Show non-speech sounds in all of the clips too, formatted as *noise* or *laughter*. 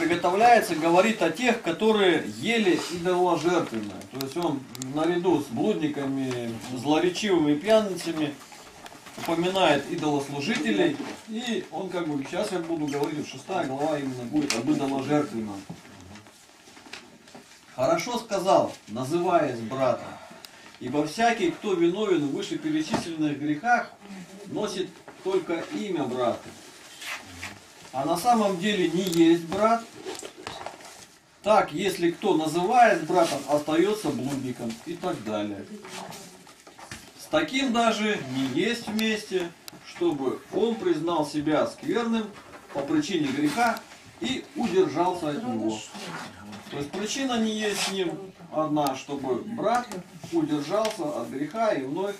приготовляется, говорит о тех, которые ели идоложертвенное. То есть он наряду с блудниками, злоречивыми пьяницами упоминает идолослужителей. И он как бы, сейчас я буду говорить, шестая глава именно будет об идоложертвенном. Хорошо сказал, называясь братом. Ибо всякий, кто виновен в вышеперечисленных грехах, носит только имя брата. А на самом деле не есть брат. Так, если кто называет братом, остается блудником и так далее. С таким даже не есть вместе, чтобы он признал себя скверным по причине греха и удержался от него. То есть причина не есть с ним одна, чтобы брат удержался от греха и вновь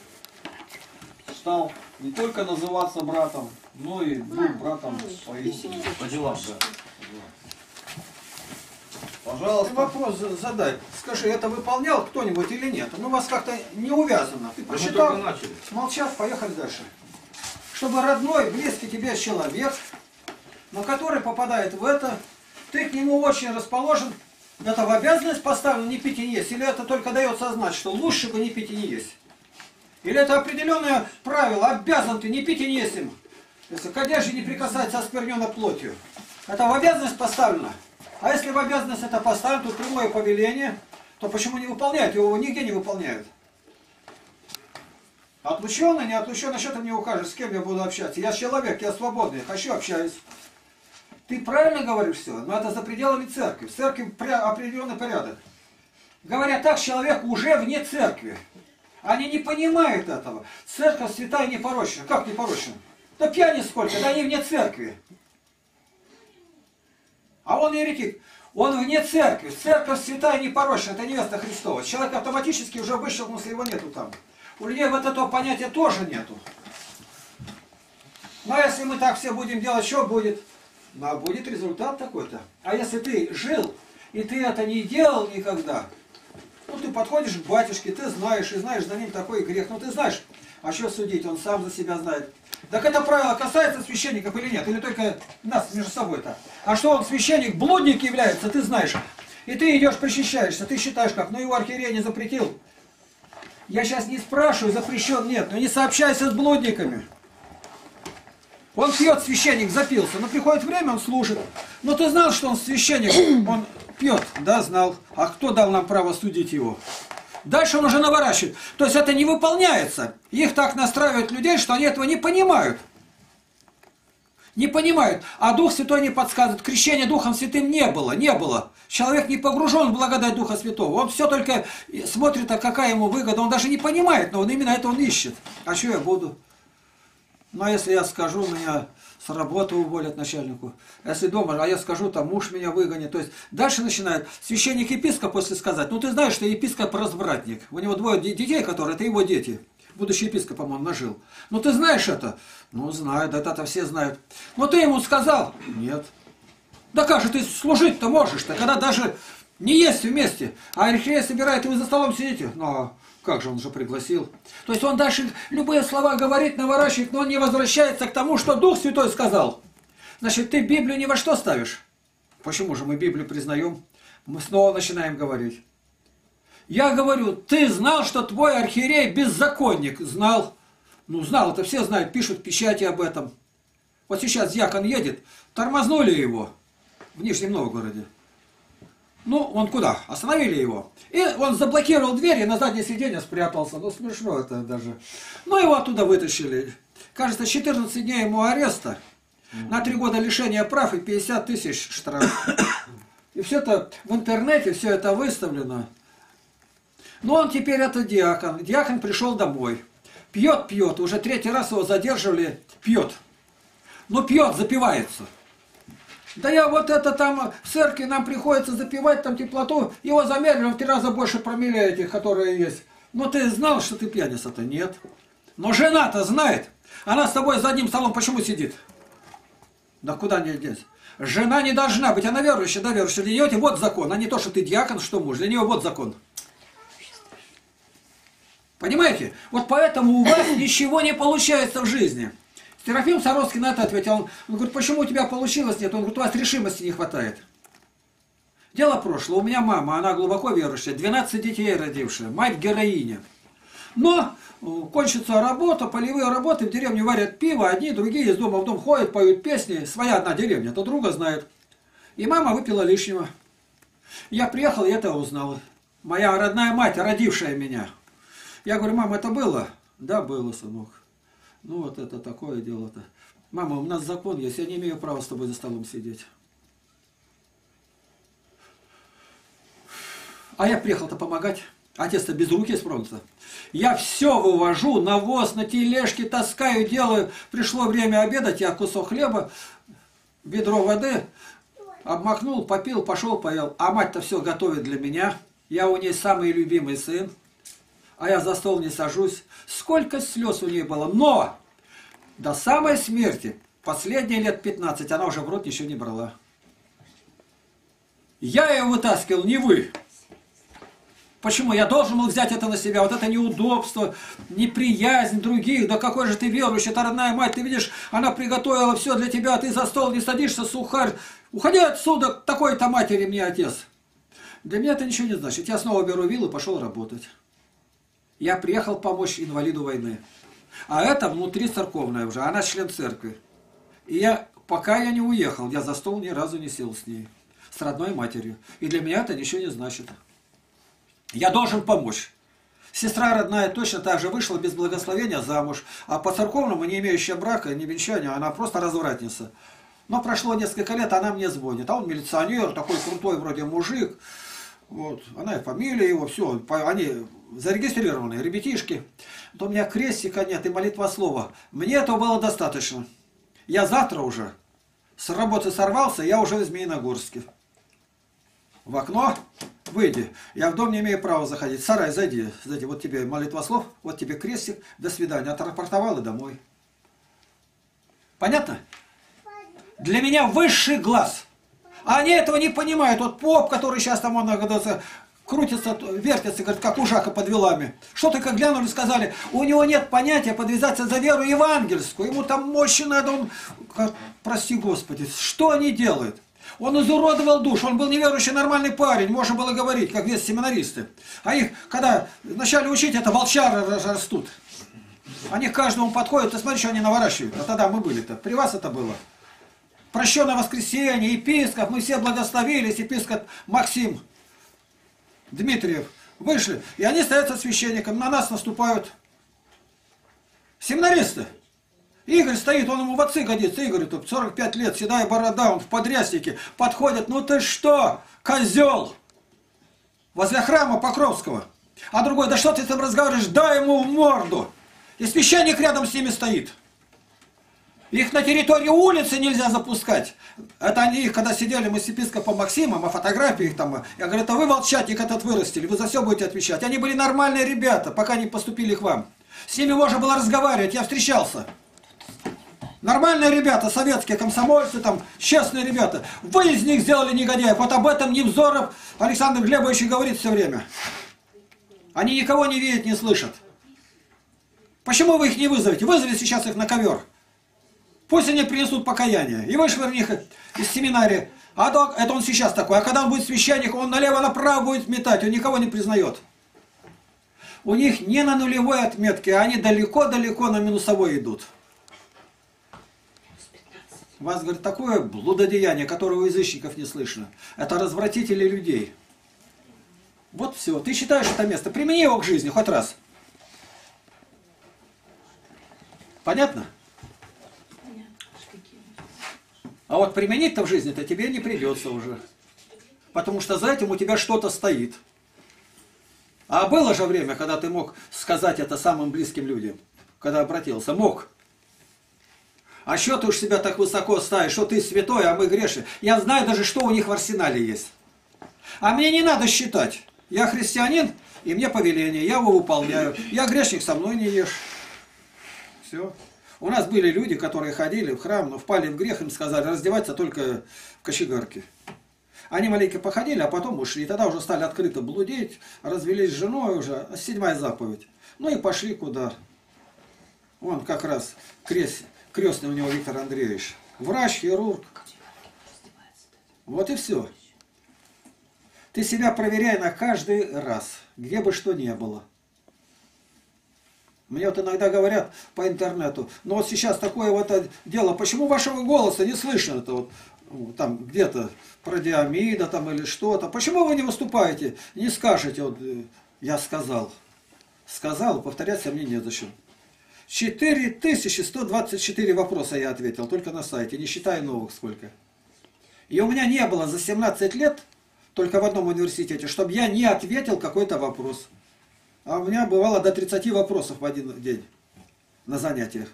стал не только называться братом, но и был братом поистине. По делам, да. Ты Пожалуйста. вопрос за- задай. Скажи, это выполнял кто-нибудь или нет? Ну, у вас как-то не увязано. Ты Мы только прочитал, начали. молчат, поехали дальше. Чтобы родной, близкий тебе человек, но который попадает в это, ты к нему очень расположен, это в обязанность поставлено не пить и не есть, или это только дается знать, что лучше бы не пить и не есть? Или это определенное правило, обязан ты не пить и не есть им? Если к не прикасается оскверненно плотью. Это в обязанность поставлено. А если в обязанность это поставлено, тут прямое повеление, то почему не выполняют? Его нигде не выполняют. Отлученный, не отлученный, что ты мне укажешь, с кем я буду общаться? Я человек, я свободный, хочу общаюсь. Ты правильно говоришь все, но это за пределами церкви. В церкви определенный порядок. Говоря так, человек уже вне церкви. Они не понимают этого. Церковь святая непорочна. Как непорочна? Да пьяни сколько, да они вне церкви. А он еретик. Он вне церкви. Церковь святая непорочна, это невеста Христова. Человек автоматически уже вышел, если его нету там. У людей вот этого понятия тоже нету. Но если мы так все будем делать, что будет? Ну, а будет результат такой-то. А если ты жил, и ты это не делал никогда, ну, ты подходишь к батюшке, ты знаешь, и знаешь, за ним такой грех. Ну, ты знаешь, а что судить, он сам за себя знает. Так это правило касается священников или нет? Или только нас между собой-то? А что он священник, блудник является, ты знаешь. И ты идешь, причащаешься, ты считаешь как, ну его архиерей не запретил. Я сейчас не спрашиваю, запрещен, нет, но не сообщайся с блудниками. Он пьет, священник запился, но приходит время, он служит. Но ты знал, что он священник, он пьет, да, знал. А кто дал нам право судить его? Дальше он уже наворачивает. То есть это не выполняется. Их так настраивают людей, что они этого не понимают. Не понимают. А Дух Святой не подсказывает. Крещения Духом Святым не было, не было. Человек не погружен в благодать Духа Святого. Он все только смотрит, а какая ему выгода. Он даже не понимает, но он именно это он ищет. А что я буду? Ну, а если я скажу, меня с работы уволят начальнику. Если дома, а я скажу, там муж меня выгонит. То есть дальше начинает священник-епископ после сказать, ну ты знаешь, что епископ развратник. У него двое де- детей, которые, это его дети. Будущий епископом он нажил. Ну ты знаешь это? Ну знаю, да это все знают. Ну ты ему сказал? Нет. Да как же ты служить-то можешь-то, когда даже не есть вместе, а архиерей собирает, и вы за столом сидите? Ну, а как же он же пригласил? То есть он дальше любые слова говорит, наворачивает, но он не возвращается к тому, что Дух Святой сказал. Значит, ты Библию ни во что ставишь. Почему же мы Библию признаем? Мы снова начинаем говорить. Я говорю, ты знал, что твой архиерей беззаконник? Знал. Ну, знал, это все знают, пишут печати об этом. Вот сейчас дьякон едет, тормознули его в Нижнем Новгороде. Ну, он куда? Остановили его. И он заблокировал дверь и на заднее сиденье спрятался. Ну, смешно это даже. Ну, его оттуда вытащили. Кажется, 14 дней ему ареста. На три года лишения прав и 50 тысяч штраф. *coughs* И все это в интернете, все это выставлено. Ну, он теперь это диакон. Диакон пришел домой. Пьет, пьет. Уже третий раз его задерживали. Пьет. Ну, пьет, запивается. Да я вот это там в церкви нам приходится запивать там теплоту. Его замерили в три раза больше промилле этих, которые есть. Ну ты знал, что ты пьяница-то? Нет. Но жена-то знает. Она с тобой за одним столом почему сидит? Да куда не деть? Жена не должна быть, она верующая, да, верующая. Для нее вот закон, а не то, что ты диакон, что муж. Для нее вот закон. Понимаете? Вот поэтому у вас ничего не получается в жизни. Серафим Саровский на это ответил. Он, он говорит, почему у тебя получилось нет? Он говорит, у вас решимости не хватает. Дело прошлое. У меня мама, она глубоко верующая, 12 детей родившая, мать героиня. Но э, кончится работа, полевые работы, в деревне варят пиво, одни, другие из дома в дом ходят, поют песни. Своя одна деревня, то друга знает. И мама выпила лишнего. Я приехал и это узнал. Моя родная мать, родившая меня. Я говорю, мама, это было? Да, было, сынок. Ну вот это такое дело-то. Мама, у нас закон есть, я не имею права с тобой за столом сидеть. А я приехал-то помогать. Отец-то без руки справился. Я все вывожу, навоз на тележке таскаю, делаю. Пришло время обедать, я кусок хлеба, ведро воды, обмахнул, попил, пошел, поел. А мать-то все готовит для меня. Я у ней самый любимый сын. А я за стол не сажусь. Сколько слез у нее было. Но до самой смерти, последние лет 15, она уже в рот еще не брала. Я ее вытаскивал, не вы. Почему? Я должен был взять это на себя. Вот это неудобство, неприязнь других. Да какой же ты верующий, это родная мать. Ты видишь, она приготовила все для тебя, ты за стол не садишься, сухарь. Уходи отсюда, такой-то матери мне отец. Для меня это ничего не значит. Я снова беру вилл и пошел работать. Я приехал помочь инвалиду войны. А это внутри церковная уже, она член церкви. И я, пока я не уехал, я за стол ни разу не сел с ней. С родной матерью. И для меня это ничего не значит. Я должен помочь. Сестра родная точно так же вышла без благословения замуж, а по церковному, не имеющая брака, не венчания, она просто развратница. Но прошло несколько лет, она мне звонит, а он милиционер, такой крутой вроде мужик, вот, она и фамилия его, все, они зарегистрированные, ребятишки. То у меня крестика нет и молитва слова. Мне этого было достаточно. Я завтра уже с работы сорвался, я уже в Змеиногорске. В окно выйди. Я в дом не имею права заходить. Сарай, зайди. Зайди. Вот тебе молитва слов, вот тебе крестик. До свидания. Отрапортовал и домой. Понятно? Для меня высший глаз. А они этого не понимают. Вот поп, который сейчас там, он, оказывается, крутится, вертится, говорит, как ужака под вилами. Что только глянули, сказали, у него нет понятия подвязаться за веру евангельскую. Ему там мощи надо, он, прости Господи, что они делают? Он изуродовал душу, он был неверующий нормальный парень, можно было говорить, как весь семинаристы. А их, когда начали учить, это волчары растут. Они к каждому подходят, ты смотри, что они наворачивают. А тогда мы были-то, при вас это было. Прощенное воскресенье, епископ, мы все благословились, епископ Максим Дмитриев. Вышли, и они стоят со священником, на нас наступают семинаристы. Игорь стоит, он ему в отцы годится, Игорь, тут 45 лет, седая борода, он в подряснике, подходит, ну ты что, козел, возле храма Покровского. А другой, да что ты там разговариваешь, дай ему морду. И священник рядом с ними стоит. Их на территории улицы нельзя запускать. Это они когда сидели мы с епископом Максимом, а фотографии их там, я говорю, это вы волчатник этот вырастили, вы за все будете отвечать. Они были нормальные ребята, пока не поступили к вам. С ними можно было разговаривать, я встречался. Нормальные ребята, советские комсомольцы, там, честные ребята. Вы из них сделали негодяев. Вот об этом Невзоров Александр Глебович говорит все время. Они никого не видят, не слышат. Почему вы их не вызовете? Вызови сейчас их на ковер. Пусть они принесут покаяние. И вышвырни их из семинария. А то, это он сейчас такой. А когда он будет священник, он налево-направо будет метать. Он никого не признает. У них не на нулевой отметке, а они далеко-далеко на минусовой идут. Вас, говорит, такое блудодеяние, которого язычников не слышно. Это развратители людей. Вот все. Ты считаешь это место. Примени его к жизни хоть раз. Понятно? А вот применить-то в жизни-то тебе не придется уже. Потому что за этим у тебя что-то стоит. А было же время, когда ты мог сказать это самым близким людям. Когда обратился. Мог. А что ты уж себя так высоко ставишь, что ты святой, а мы грешны? Я знаю даже, что у них в арсенале есть. А мне не надо считать. Я христианин, и мне повеление, я его выполняю. Я грешник, со мной не ешь. Все. У нас были люди, которые ходили в храм, но впали в грех, им сказали раздеваться только в кочегарке. Они маленько походили, а потом ушли. И тогда уже стали открыто блудеть, развелись с женой уже, седьмая заповедь. Ну и пошли куда. Вон как раз крест, крестный у него Виктор Андреевич. Врач, хирург. Вот и все. Ты себя проверяй на каждый раз, где бы что ни было. Мне вот иногда говорят по интернету, ну вот сейчас такое вот дело, почему вашего голоса не слышно? Это вот ну, там где-то про диамида там или что-то. Почему вы не выступаете, не скажете, вот э, я сказал. Сказал, повторяться мне незачем. 4124 вопроса я ответил, только на сайте, не считая новых сколько. И у меня не было за 17 лет, только в одном университете, чтобы я не ответил какой-то вопрос. А у меня бывало до 30 вопросов в один день на занятиях.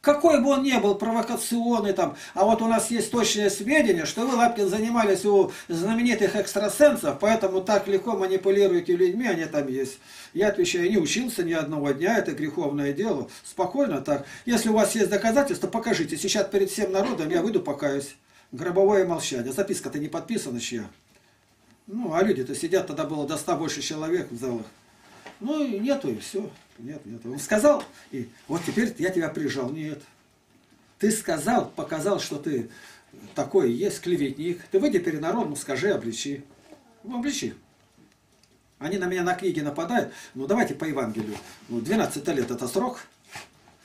Какой бы он ни был, провокационный там, а вот у нас есть точное сведения, что вы, Лапкин, занимались у знаменитых экстрасенсов, поэтому так легко манипулируете людьми, они там есть. Я отвечаю, не учился ни одного дня, это греховное дело. Спокойно так. Если у вас есть доказательства, покажите. Сейчас перед всем народом я выйду, покаюсь. Гробовое молчание. Записка-то не подписана чья. Ну, а люди-то сидят, тогда было до 100 больше человек в залах. Ну, и нету, и все. Нет, нет. Он сказал, и вот теперь я тебя прижал. Нет. Ты сказал, показал, что ты такой есть клеветник. Ты выйди перед народом, скажи, обличи. Ну, обличи. Они на меня на книги нападают. Ну, давайте по Евангелию. Ну, 12 лет это срок.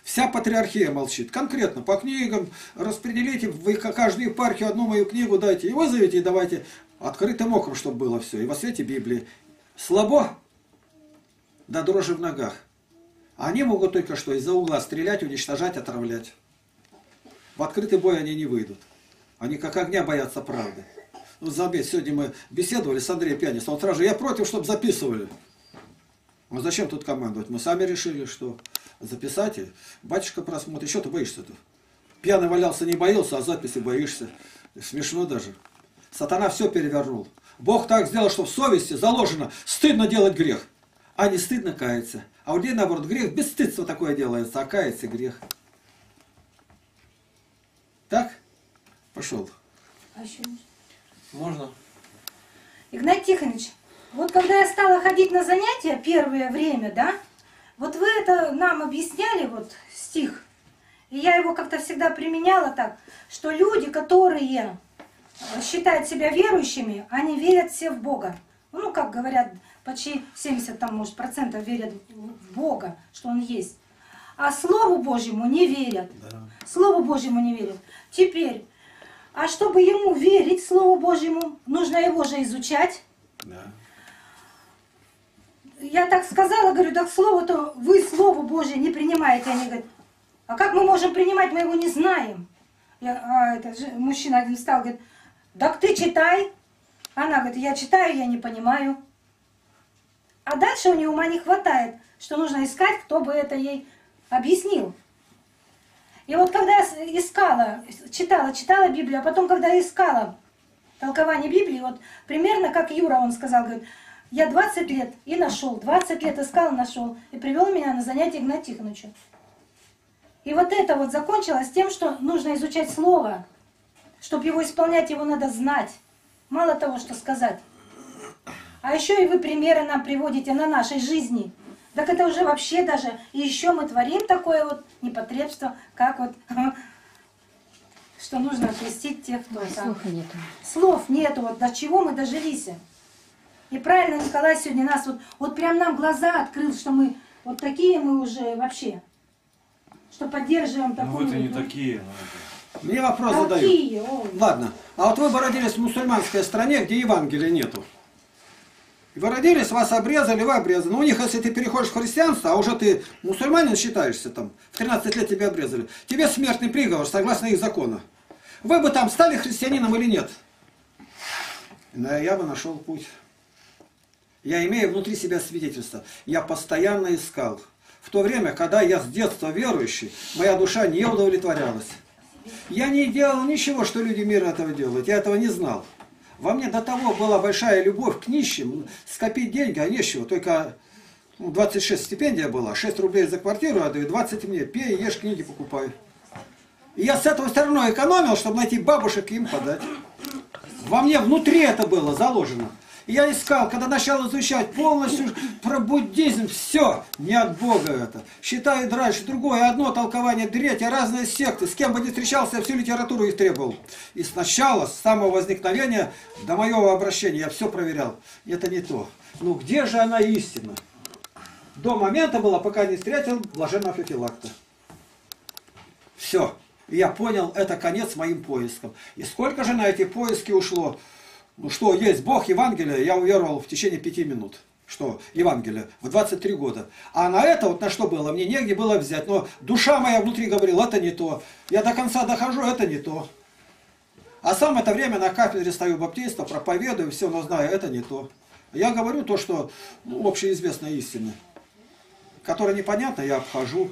Вся патриархия молчит. Конкретно по книгам распределите, вы каждую епархию одну мою книгу дайте и вызовите, и давайте открытым оком, чтобы было все. И во свете Библии. Слабо, да дрожи в ногах. Они могут только что из-за угла стрелять, уничтожать, отравлять. В открытый бой они не выйдут. Они как огня боятся правды. Ну, заметь, сегодня мы беседовали с Андреем Пьянистом. Он сразу же, я против, чтобы записывали. Ну зачем тут командовать? Мы сами решили, что записать, и батюшка просмотрит. Еще ты боишься-то? Пьяный валялся, не боялся, а записи боишься. Смешно даже. Сатана все перевернул. Бог так сделал, что в совести заложено стыдно делать грех, а не стыдно каяться. А у людей, наоборот, грех, бесстыдство такое делается, а каяться грех. Так? Пошел. А еще Можно? Игнат Тихонович, вот когда я стала ходить на занятия первое время, да, вот вы это нам объясняли, вот стих, и я его как-то всегда применяла так, что люди, которые считают себя верующими, они верят все в Бога. Ну, как говорят, почти 70 там, может, процентов верят в Бога, что Он есть. А Слову Божьему не верят. Да. Слову Божьему не верят. Теперь, а чтобы ему верить, Слову Божьему, нужно его же изучать. Да. Я так сказала, говорю, так слово-то вы Слово Божье не принимаете. Они говорят, а как мы можем принимать, мы его не знаем. Я, а это мужчина один встал, говорит, так ты читай. Она говорит, я читаю, я не понимаю. А дальше у нее ума не хватает, что нужно искать, кто бы это ей объяснил. И вот когда искала, читала, читала Библию, а потом, когда искала толкование Библии, вот примерно как Юра, он сказал, говорит, я 20 лет и нашел, 20 лет искал, нашел, и привел меня на занятие Игнат Тихоновича. И вот это вот закончилось тем, что нужно изучать Слово, чтобы его исполнять, его надо знать. Мало того, что сказать. А еще и вы примеры нам приводите на нашей жизни. Так это уже вообще даже, и еще мы творим такое вот непотребство, как вот, *laughs* что нужно окрестить тех, кто Ой, там. слуха нету. Слов нету, вот до чего мы дожились. И правильно Николай сегодня нас вот, вот прям нам глаза открыл, что мы вот такие мы уже вообще. Что поддерживаем Ну такую... это не ну, такие, ну это... Мне вопрос задают. Ладно. А вот вы бы родились в мусульманской стране, где Евангелия нету. Вы родились, вас обрезали, вы обрезаны. Но у них, если ты переходишь в христианство, а уже ты мусульманин считаешься там, в 13 лет тебя обрезали, тебе смертный приговор, согласно их закону. Вы бы там стали христианином или нет? Да, я бы нашел путь. Я имею внутри себя свидетельство. Я постоянно искал. В то время, когда я с детства верующий, моя душа не удовлетворялась. Я не делал ничего, что люди мира этого делают. Я этого не знал. Во мне до того была большая любовь к нищим. Скопить деньги, а нечего. Только ну, 26 стипендия была, 6 рублей за квартиру отдаю, 20 мне. Пей, ешь, книги покупай. И я с этого все экономил, чтобы найти бабушек и им подать. Во мне внутри это было заложено. Я искал, когда начал изучать полностью про буддизм, все, не от Бога это. Считаю дальше, другое, одно толкование, третье, разные секты. С кем бы ни встречался, я всю литературу их требовал. И сначала, с самого возникновения до моего обращения, я все проверял. Это не то. Ну где же она истина? До момента было, пока не встретил блаженного Феофилакта. Все. Я понял, это конец моим поискам. И сколько же на эти поиски ушло? Ну что, есть Бог, Евангелие, я уверовал в течение пяти минут. Что, Евангелие, в 23 года. А на это вот на что было, мне негде было взять. Но душа моя внутри говорила, это не то. Я до конца дохожу, это не то. А сам это время на кафедре стою баптиста, проповедую, все, но знаю, это не то. Я говорю то, что ну, общеизвестная истина. Которая непонятна, я обхожу.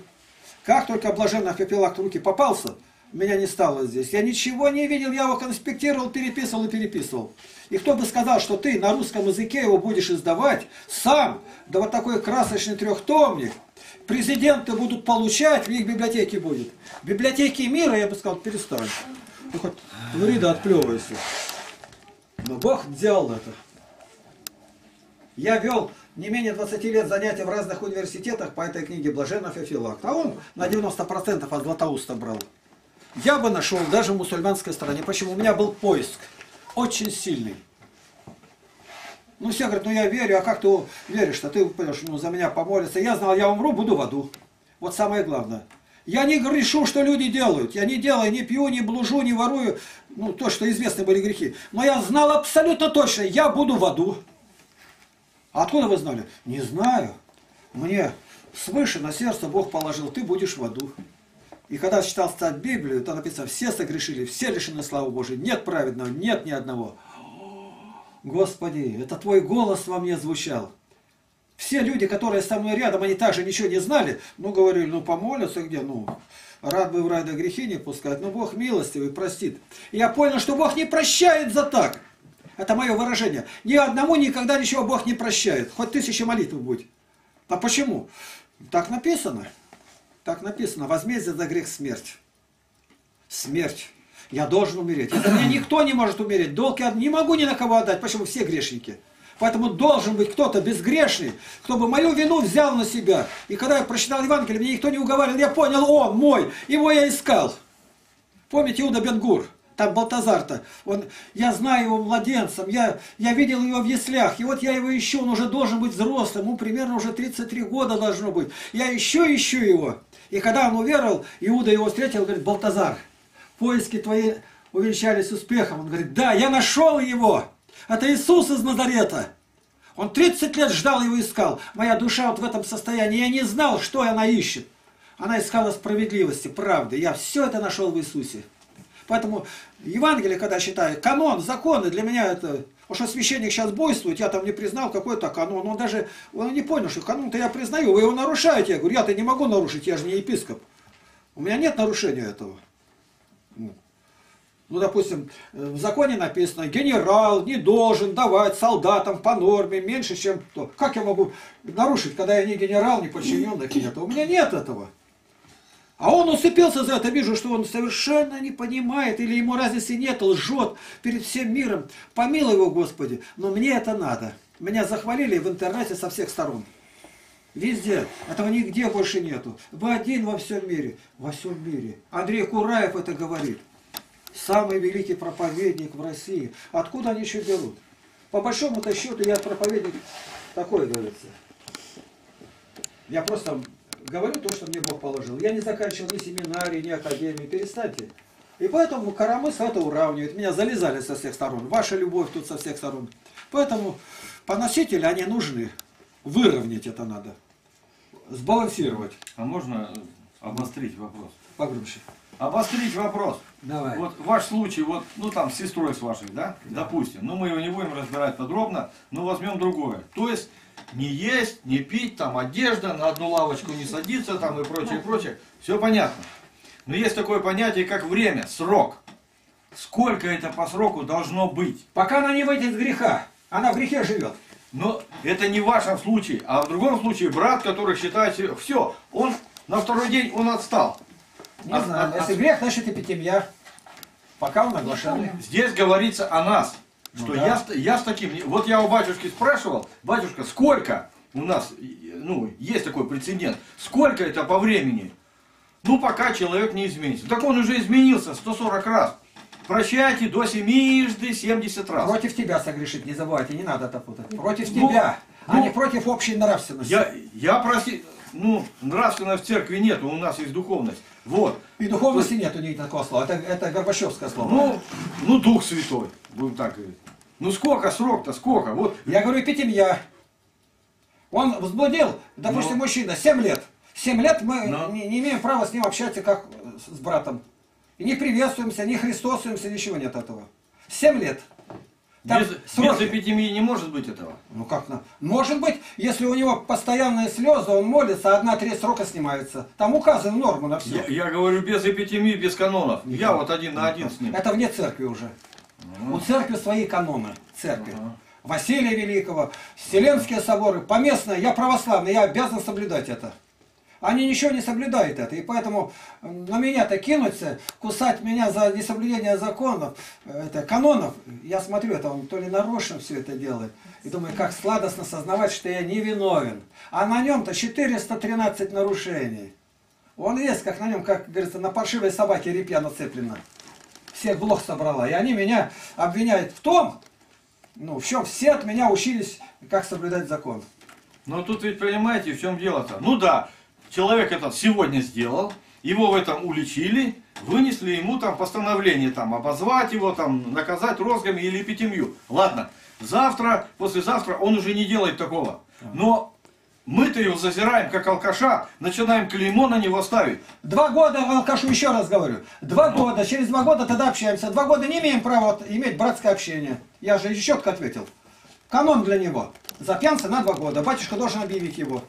Как только блаженный Феофилакт в руки попался, меня не стало здесь. Я ничего не видел, я его конспектировал, переписывал и переписывал. И кто бы сказал, что ты на русском языке его будешь издавать сам, да вот такой красочный трехтомник, президенты будут получать, в их библиотеке будет. В библиотеке мира, я бы сказал, перестань. Ну хоть ври да отплевывайся. Но Бог сделал это. Я вел не менее 20 лет занятия в разных университетах по этой книге Блаженного Феофилакта. А он на 90% от Златоуста брал. Я бы нашел даже в мусульманской стране. Почему? У меня был поиск. Очень сильный. Ну, все говорят, ну я верю, а как ты веришь-то? Ты понимаешь, ну за меня помолиться. Я знал, я умру, буду в аду. Вот самое главное. Я не грешу, что люди делают. Я не делаю, не пью, не блужу, не ворую. Ну, то, что известны были грехи. Но я знал абсолютно точно, я буду в аду. А откуда вы знали? Не знаю. Мне свыше на сердце Бог положил, ты будешь в аду. И когда читал стать Библию, там написано, все согрешили, все лишены славы Божией. Нет праведного, нет ни одного. Господи, это Твой голос во мне звучал. Все люди, которые со мной рядом, они также ничего не знали. Ну, говорили, ну, помолятся где, ну, рад бы в рай до грехи не пускать. Но Бог милостивый, простит. И я понял, что Бог не прощает за так. Это мое выражение. Ни одному никогда ничего Бог не прощает. Хоть тысяча молитв будет. А почему? Так написано. Так написано. Возмездие за грех смерть. Смерть. Я должен умереть. За меня никто не может умереть. Долг я не могу ни на кого отдать. Почему? Все грешники. Поэтому должен быть кто-то безгрешный, кто бы мою вину взял на себя. И когда я прочитал Евангелие, мне никто не уговаривал. Я понял, он мой. Его я искал. Помните Иуда Бенгур? Там Балтазар-то, он, я знаю его младенцем, я, я видел его в яслях, и вот я его ищу, он уже должен быть взрослым, ему примерно уже 33 года должно быть. Я еще ищу его. И когда он уверовал, Иуда его встретил, говорит, Балтазар, поиски твои увенчались успехом. Он говорит, да, я нашел его. Это Иисус из Назарета. Он 30 лет ждал его искал. Моя душа вот в этом состоянии. Я не знал, что она ищет. Она искала справедливости, правды. Я все это нашел в Иисусе. Поэтому Евангелие, когда читаю, канон, законы, для меня это... Потому что священник сейчас бойствует, я там не признал какой-то канон. Он даже он не понял, что канон-то я признаю, вы его нарушаете. Я говорю, я-то не могу нарушить, я же не епископ. У меня нет нарушения этого. Ну, ну допустим, в законе написано, генерал не должен давать солдатам по норме меньше, чем то. Как я могу нарушить, когда я не генерал, не подчиненных нет? У меня нет этого. А он усыпился за это, вижу, что он совершенно не понимает, или ему разницы нет, лжет перед всем миром. Помилуй его, Господи, но мне это надо. Меня захвалили в интернете со всех сторон. Везде. Этого нигде больше нету. Вы один во всем мире. Во всем мире. Андрей Кураев это говорит. Самый великий проповедник в России. Откуда они еще берут? По большому-то счету я проповедник такой, говорится. Я просто говорю то, что мне Бог положил. Я не заканчивал ни семинарии, ни академии, перестаньте. И поэтому коромысл это уравнивает. Меня залезали со всех сторон. Ваша любовь тут со всех сторон. Поэтому поносители, они нужны. Выровнять это надо. Сбалансировать. А можно обострить вопрос? Погромче. Обострить вопрос. Давай. Вот ваш случай, вот, ну там с сестрой с вашей, да, допустим. Ну мы его не будем разбирать подробно, но возьмем другое. То есть не есть, не пить, там одежда, на одну лавочку не садиться, там и прочее, прочее. Все понятно. Но есть такое понятие, как время, срок. Сколько это по сроку должно быть? Пока она не выйдет из греха. Она в грехе живет. Но это не в вашем случае, а в другом случае брат, который считает себя, все, он на второй день он отстал. Не А- знаю. а- Если грех, значит эпитемья. Пока он оглашенный. Здесь говорится о нас. Что Ну да. я, с- я с таким, вот я у батюшки спрашивал, батюшка, сколько у нас, ну, есть такой прецедент, сколько это по времени? Ну, пока человек не изменится. Так он уже изменился 140 раз. Прощайте до семижды 70 раз. Против тебя согрешить, не забывайте, не надо это путать. Против Ну, тебя, а ну, не против общей нравственности. Я, я проси, ну, нравственно в церкви нет, у нас есть духовность. Вот. И духовности нет у них такого слова. Это, это Горбачевское слово. Ну, ну, Дух Святой, будем так говорить. Ну, сколько срок-то, сколько? Вот, Я говорю, Петемья. Он возбудил, допустим, Ну. мужчина, 7 лет. 7 лет мы Ну. не, не имеем права с ним общаться, как с братом. И не приветствуемся, не христосуемся, ничего нет этого. 7 лет. Там без, без сроки. эпидемии не может быть этого. Ну как на? Может быть, если у него постоянные слезы, он молится, одна треть срока снимается. Там указаны нормы на все. Я, я говорю без эпидемии, без канонов. Я вот один на один с ним. Это вне церкви уже. У церкви свои каноны. Церкви. Василия Великого, Вселенские соборы, поместные, я православный, я обязан соблюдать это. Они ничего не соблюдают это, и поэтому на меня-то кинуться, кусать меня за несоблюдение законов, э, это, канонов, я смотрю, это он то ли нарочно все это делает, и думаю, как сладостно сознавать, что я не виновен. А на нем-то 413 нарушений. Он есть, как на нем, как говорится, на паршивой собаке репья нацеплена. Всех блох собрала. И они меня обвиняют в том, ну, в чем все от меня учились, как соблюдать закон. Но тут ведь понимаете, в чем дело-то? Ну да, человек этот сегодня сделал, его в этом уличили, вынесли ему там постановление там обозвать его, там наказать розгами или пятимью. Ладно, завтра, послезавтра он уже не делает такого. Но мы-то его зазираем как алкаша, начинаем клеймо на него ставить. Два года, алкашу еще раз говорю, два года, через два года тогда общаемся. Два года не имеем права вот иметь братское общение. Я же четко ответил. Канон для него. За пьянца на два года. Батюшка должен объявить его.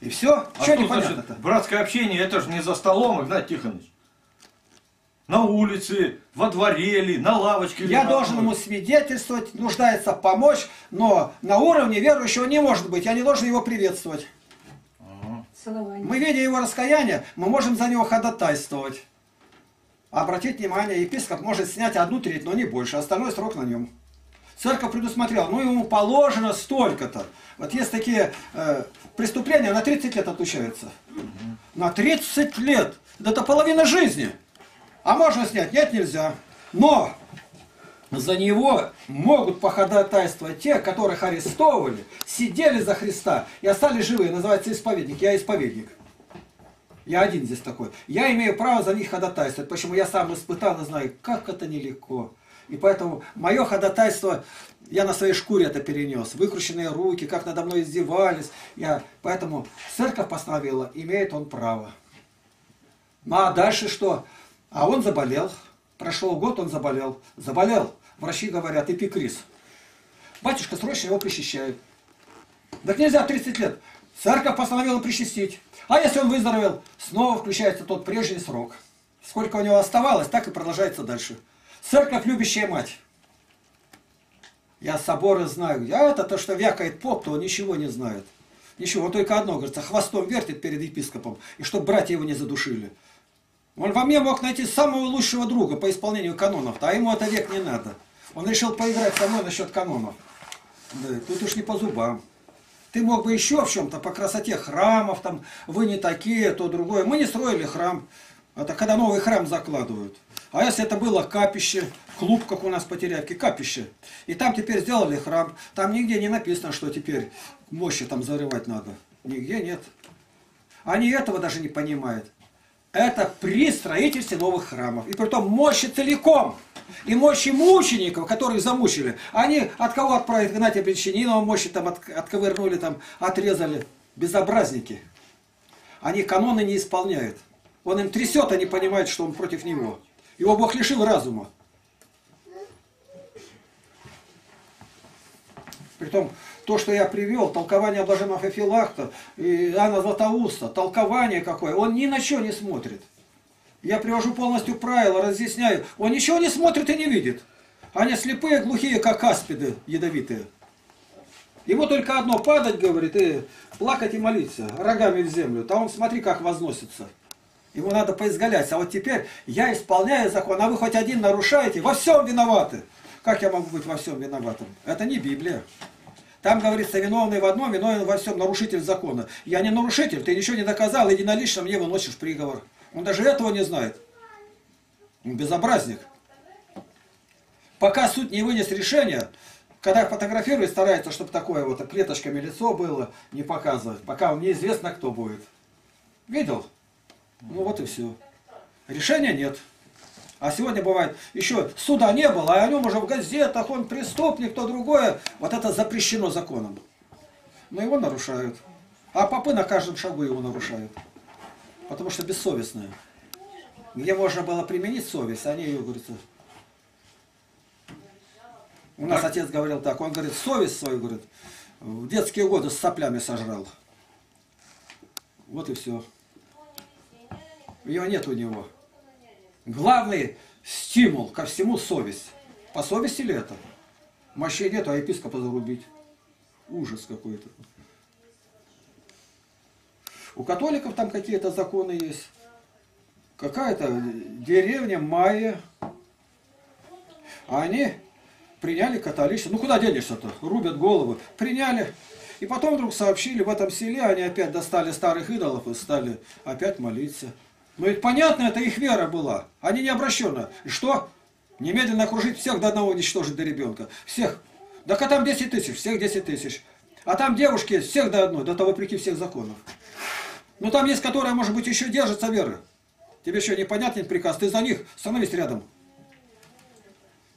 И все. А что непонятно-то? братское общение, это же не за столом, Игнат Тихонович. На улице, во дворе ли, на лавочке. Я на должен ему свидетельствовать, нуждается помочь, но на уровне верующего не может быть. Я не должен его приветствовать. Целование. Мы, видя его раскаяние, мы можем за него ходатайствовать. Обратить внимание, епископ может снять одну треть, но не больше, остальной срок на нем. Церковь предусмотрела, ну ему положено столько-то. Вот есть такие э, преступления, на 30 лет отлучаются. На 30 лет. Да это половина жизни. А можно снять? Нет, нельзя. Но за него могут походатайствовать те, которых арестовывали, сидели за Христа и остались живые. Называется исповедник. Я исповедник. Я один здесь такой. Я имею право за них ходатайствовать, почему я сам испытал и знаю, как это нелегко. И поэтому мое ходатайство, я на своей шкуре это перенес. Выкрученные руки, как надо мной издевались. Я, поэтому церковь постановила, имеет он право. Ну а дальше что? А он заболел. Прошел год, он заболел. Заболел. Врачи говорят, эпикриз. Батюшка срочно его причащают. Так нельзя 30 лет. Церковь постановила причастить. А если он выздоровел, снова включается тот прежний срок. Сколько у него оставалось, так и продолжается дальше. Церковь любящая мать. Я соборы знаю. А это то, что вякает поп, то он ничего не знает. Ничего, он только одно, говорится, хвостом вертит перед епископом, и чтобы братья его не задушили. Он во мне мог найти самого лучшего друга по исполнению канонов, а ему это век не надо. Он решил поиграть со мной насчет канонов. Да, тут уж не по зубам. Ты мог бы еще в чем-то по красоте храмов, там, вы не такие, то другое. Мы не строили храм. Это когда новый храм закладывают. А если это было капище, клуб, как у нас по Терябке, капище. И там теперь сделали храм. Там нигде не написано, что теперь мощи там зарывать надо. Нигде нет. Они этого даже не понимают. Это при строительстве новых храмов. И притом мощи целиком. И мощи мучеников, которых замучили. Они от кого отправить Игнатия Бринчанинова мощи там от, отковырнули, там, отрезали. Безобразники. Они каноны не исполняют. Он им трясет, они понимают, что он против него. Его Бог лишил разума. Притом, то, что я привел, толкование блаженного Феофилакта и Иоанна Златоуста, толкование какое, он ни на что не смотрит. Я привожу полностью правила, разъясняю. Он ничего не смотрит и не видит. Они слепые, глухие, как аспиды ядовитые. Ему только одно падать, говорит, и плакать и молиться, рогами в землю. Там он смотри, как возносится. Ему надо поизгаляться. А вот теперь я исполняю закон, а вы хоть один нарушаете, во всем виноваты. Как я могу быть во всем виноватым? Это не Библия. Там говорится, виновный в одном, виновен во всем, нарушитель закона. Я не нарушитель, ты ничего не доказал, единолично мне выносишь приговор. Он даже этого не знает. Он безобразник. Пока суд не вынес решение, когда фотографирует, старается, чтобы такое вот клеточками лицо было, не показывать, пока неизвестно, кто будет. Видел? Ну вот и все. Решения нет. А сегодня бывает, еще суда не было, а о нем уже в газетах, он преступник, то другое. Вот это запрещено законом. Но его нарушают. А попы на каждом шагу его нарушают. Потому что бессовестные. Где можно было применить совесть, они ее, говорится, у нас отец говорил так, он говорит, совесть свою, говорит, в детские годы с соплями сожрал. Вот и все. Ее нет у него. Главный стимул ко всему совесть. По совести ли это? Мощей нету, а епископа зарубить. Ужас какой-то. У католиков там какие-то законы есть. Какая-то деревня Майя. А они приняли католичество. Ну куда денешься-то? Рубят головы. Приняли. И потом вдруг сообщили, в этом селе они опять достали старых идолов и стали опять молиться. Ну ведь понятно, это их вера была. Они не обращенные. И что? Немедленно окружить всех до одного уничтожить до ребенка. Всех. Да а там 10 тысяч, всех 10 тысяч. А там девушки всех до одной, до того вопреки всех законов. Ну там есть, которые, может быть, еще держатся веры. Тебе еще непонятен приказ, ты за них становись рядом.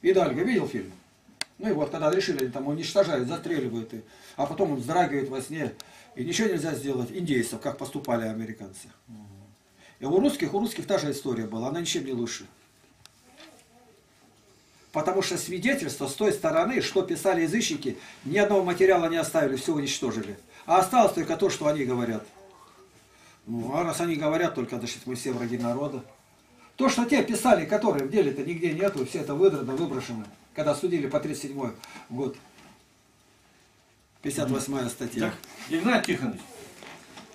И Дальга, видел фильм? Ну и вот, когда решили, они там уничтожают, застреливают, и, а потом он вздрагивает во сне, и ничего нельзя сделать. Индейцев, как поступали американцы. И у русских, у русских та же история была, она ничем не лучше. Потому что свидетельство с той стороны, что писали язычники, ни одного материала не оставили, все уничтожили. А осталось только то, что они говорят. Ну, а раз они говорят только, значит, мы все враги народа. То, что те писали, которые в деле-то нигде нету, все это выдрано, выброшено, когда судили по 37 год. 58 статья. Так, Игнат Тихонович,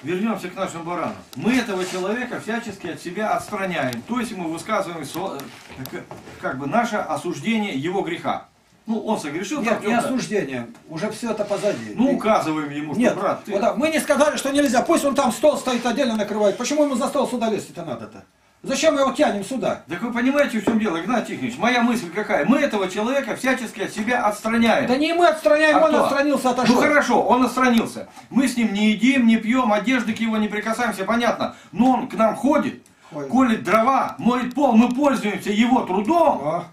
вернемся к нашим баранам. Мы этого человека всячески от себя отстраняем. То есть мы высказываем э, как бы наше осуждение его греха. Ну, он согрешил, Нет, не осуждение, уже все это позади. Ну, указываем ему, что, Нет, брат, ты... вот мы не сказали, что нельзя, пусть он там стол стоит отдельно накрывает. Почему ему за стол сюда лезть-то надо-то? Зачем мы его тянем сюда? Так вы понимаете, в чем дело, Игнат Тихонович? Моя мысль какая? Мы этого человека всячески от себя отстраняем. Да не мы отстраняем, А он кто? отстранился, отошел. Ну хорошо, он отстранился. Мы с ним не едим, не пьем, одежды к его не прикасаемся, понятно. Но он к нам ходит, Ходит. колет дрова, моет пол, мы пользуемся его трудом. А,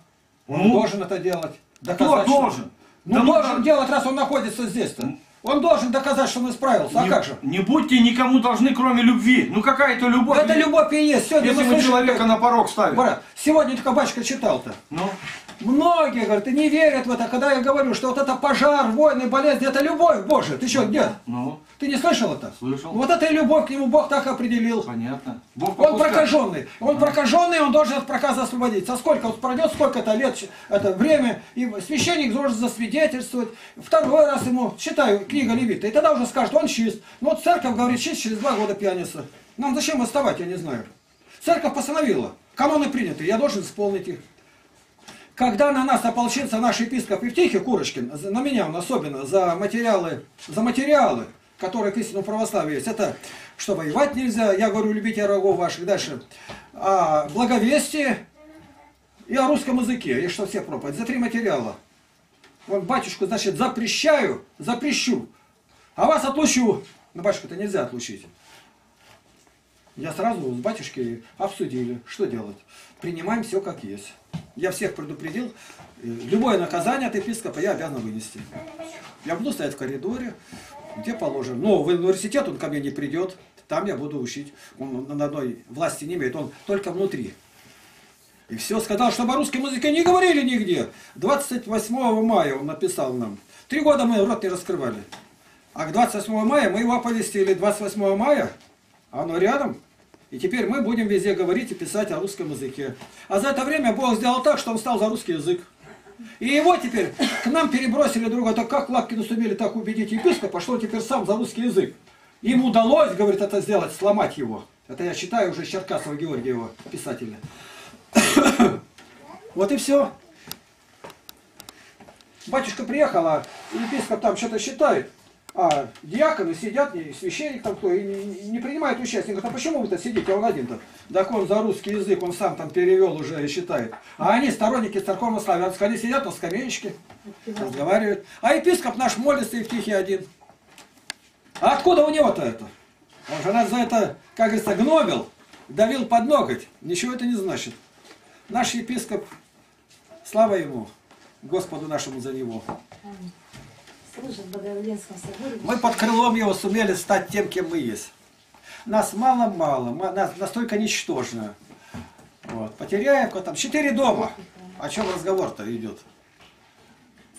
он Ну? должен это делать. Кто Доказать, что- должен? Ну, Да должен мы- делать, раз он находится здесь-то. Он должен доказать, что он исправился. А не, как же? не будьте никому должны, кроме любви. Ну какая это любовь? Это любовь и есть. Сегодня Если мы слышали, человека на порог ставим. Брат, сегодня только батюшка читал-то. Ну, Многие, говорят, не верят в это, когда я говорю, что вот это пожар, войны, болезни, это любовь Божия. Ты что, где? ну, Ты не слышал это? Слышал. Вот это и любовь к нему Бог так определил. понятно. Бог Он прокаженный. Он прокаженный, он должен от проказа освободиться. А сколько вот пройдет, сколько-то лет, это время, и священник должен засвидетельствовать. Второй раз ему, читаю, книга Левита, и тогда уже скажет, он чист. Ну вот церковь говорит, чист через два года пьяница. Нам зачем оставать, я не знаю. Церковь постановила, каноны приняты, я должен исполнить их. Когда на нас ополчится наш епископ Евтихий Курочкин, на меня он особенно, за материалы, за материалы, которые к истинному православию есть, это что воевать нельзя, я говорю, любите врагов ваших, дальше, о благовестии и о русском языке, и что все проповедь, за три материала. Вот батюшку, значит, запрещаю, запрещу, а вас отлучу. Ну, батюшку-то нельзя отлучить. Я сразу с батюшкой обсудили, что делать. Принимаем все как есть. Я всех предупредил, любое наказание от епископа я обязан вынести. Я буду стоять в коридоре, где положено. Но в университет он ко мне не придет, там я буду учить. Он на одной власти не имеет, он только внутри. И все, сказал, чтобы о русском языке не говорили нигде. 28 мая он написал нам. Три года мы рот не раскрывали. А к 28 мая мы его оповестили. 28 мая, оно рядом. И теперь мы будем везде говорить и писать о русском языке. А за это время Бог сделал так, что он стал за русский язык. И его теперь к нам перебросили друга, так как Лапкину сумели так убедить епископа, что он теперь сам за русский язык. Им удалось, говорит, это сделать, сломать его. Это я считаю уже Черкасова Георгиева, писателя. *coughs* Вот и все. батюшка приехал, а епископ там что-то считает, а диаконы сидят, и священник там кто, и не, не принимает участие. Говорит, а почему вы-то сидите, он один-то? Так он за русский язык, он сам там перевел уже и считает. А они сторонники церковного славянства, они сидят на скамеечке, разговаривают. А епископ наш молится и в тихий один. А откуда у него-то это? Он же нас за это, как говорится, гнобил, давил под ноготь. Ничего это не значит. Наш епископ, слава ему, Господу нашему за него. Служит в Богоявленском соборе. Мы под крылом его сумели стать тем, кем мы есть. Нас мало-мало, нас настолько ничтожно. Вот. Потеряевка там, четыре дома. О чем разговор-то идет?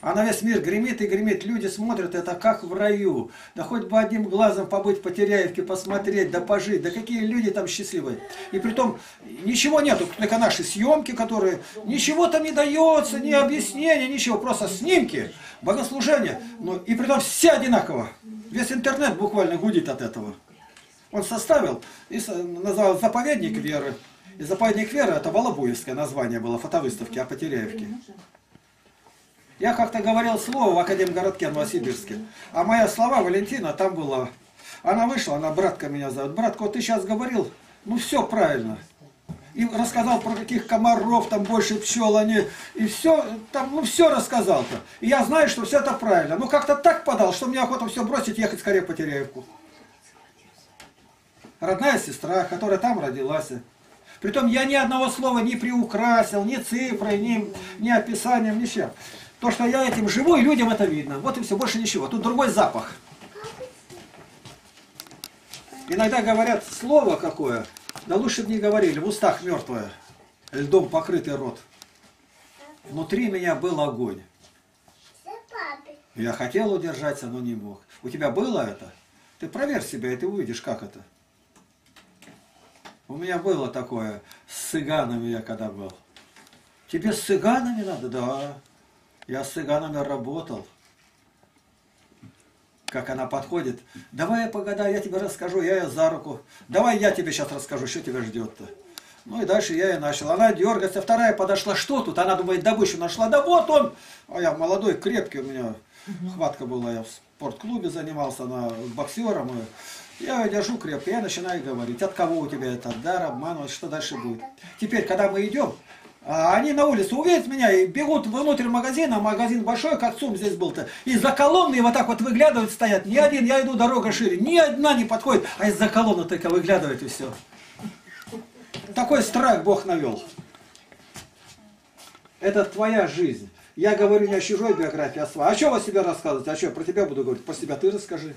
А на весь мир гремит и гремит. Люди смотрят, это как в раю. Да хоть бы одним глазом побыть в Потеряевке, посмотреть, да пожить. Да какие люди там счастливые. И притом ничего нету, только наши съемки, которые... Ничего там не дается, ни объяснения, ничего. Просто снимки, богослужения. Ну, и притом все одинаково. Весь интернет буквально гудит от этого. Он составил и назвал заповедник веры. И заповедник веры это Волобуевское название было фотовыставки о Потеряевке. Я как-то говорил слово в Академгородке Новосибирске. А моя слова Валентина там была. Она вышла, она братка меня зовут. Братка, вот ты сейчас говорил, ну все правильно. И рассказал про каких комаров, там больше пчел они. И все, там, ну все рассказал-то. И я знаю, что все это правильно. Ну как-то так подал, что мне охота все бросить, ехать скорее в Потеряевку. Родная сестра, которая там родилась. Притом я ни одного слова не приукрасил, ни цифрой, ни, ни описанием, ничем. То, что я этим живу, и людям это видно. Вот и все, больше ничего. Тут другой запах. Иногда говорят слово какое, да лучше бы не говорили, в устах мертвое, льдом покрытый рот. Внутри меня был огонь. Я хотел удержаться, но не мог. У тебя было это? Ты проверь себя, и ты увидишь, как это. У меня было такое, с цыганами я когда был. Тебе с цыганами надо? Да. Я с цыганами работал. Как она подходит. Давай я погадаю, я тебе расскажу, я ее за руку. Давай я тебе сейчас расскажу, что тебя ждет-то. Ну и дальше я и начал. Она дергается, вторая подошла, что тут? Она думает, добычу нашла. Да вот он! А я молодой, крепкий у меня хватка была. Я в спортклубе занимался, она боксером. И я ее держу крепко, я начинаю говорить, от кого у тебя это дар, обманывать, что дальше будет. Теперь, когда мы идем, они на улице увидят меня и бегут внутрь магазина, магазин большой, как ЦУМ здесь был-то, и за колонны вот так вот выглядывают, стоят, ни один, я иду, дорога шире, ни одна не подходит, а из-за колонны только выглядывает и все. Такой страх Бог навел. Это твоя жизнь. Я говорю не о чужой биографии, а своей. А что о себе рассказывать? А что, про тебя буду говорить? Про себя ты расскажи.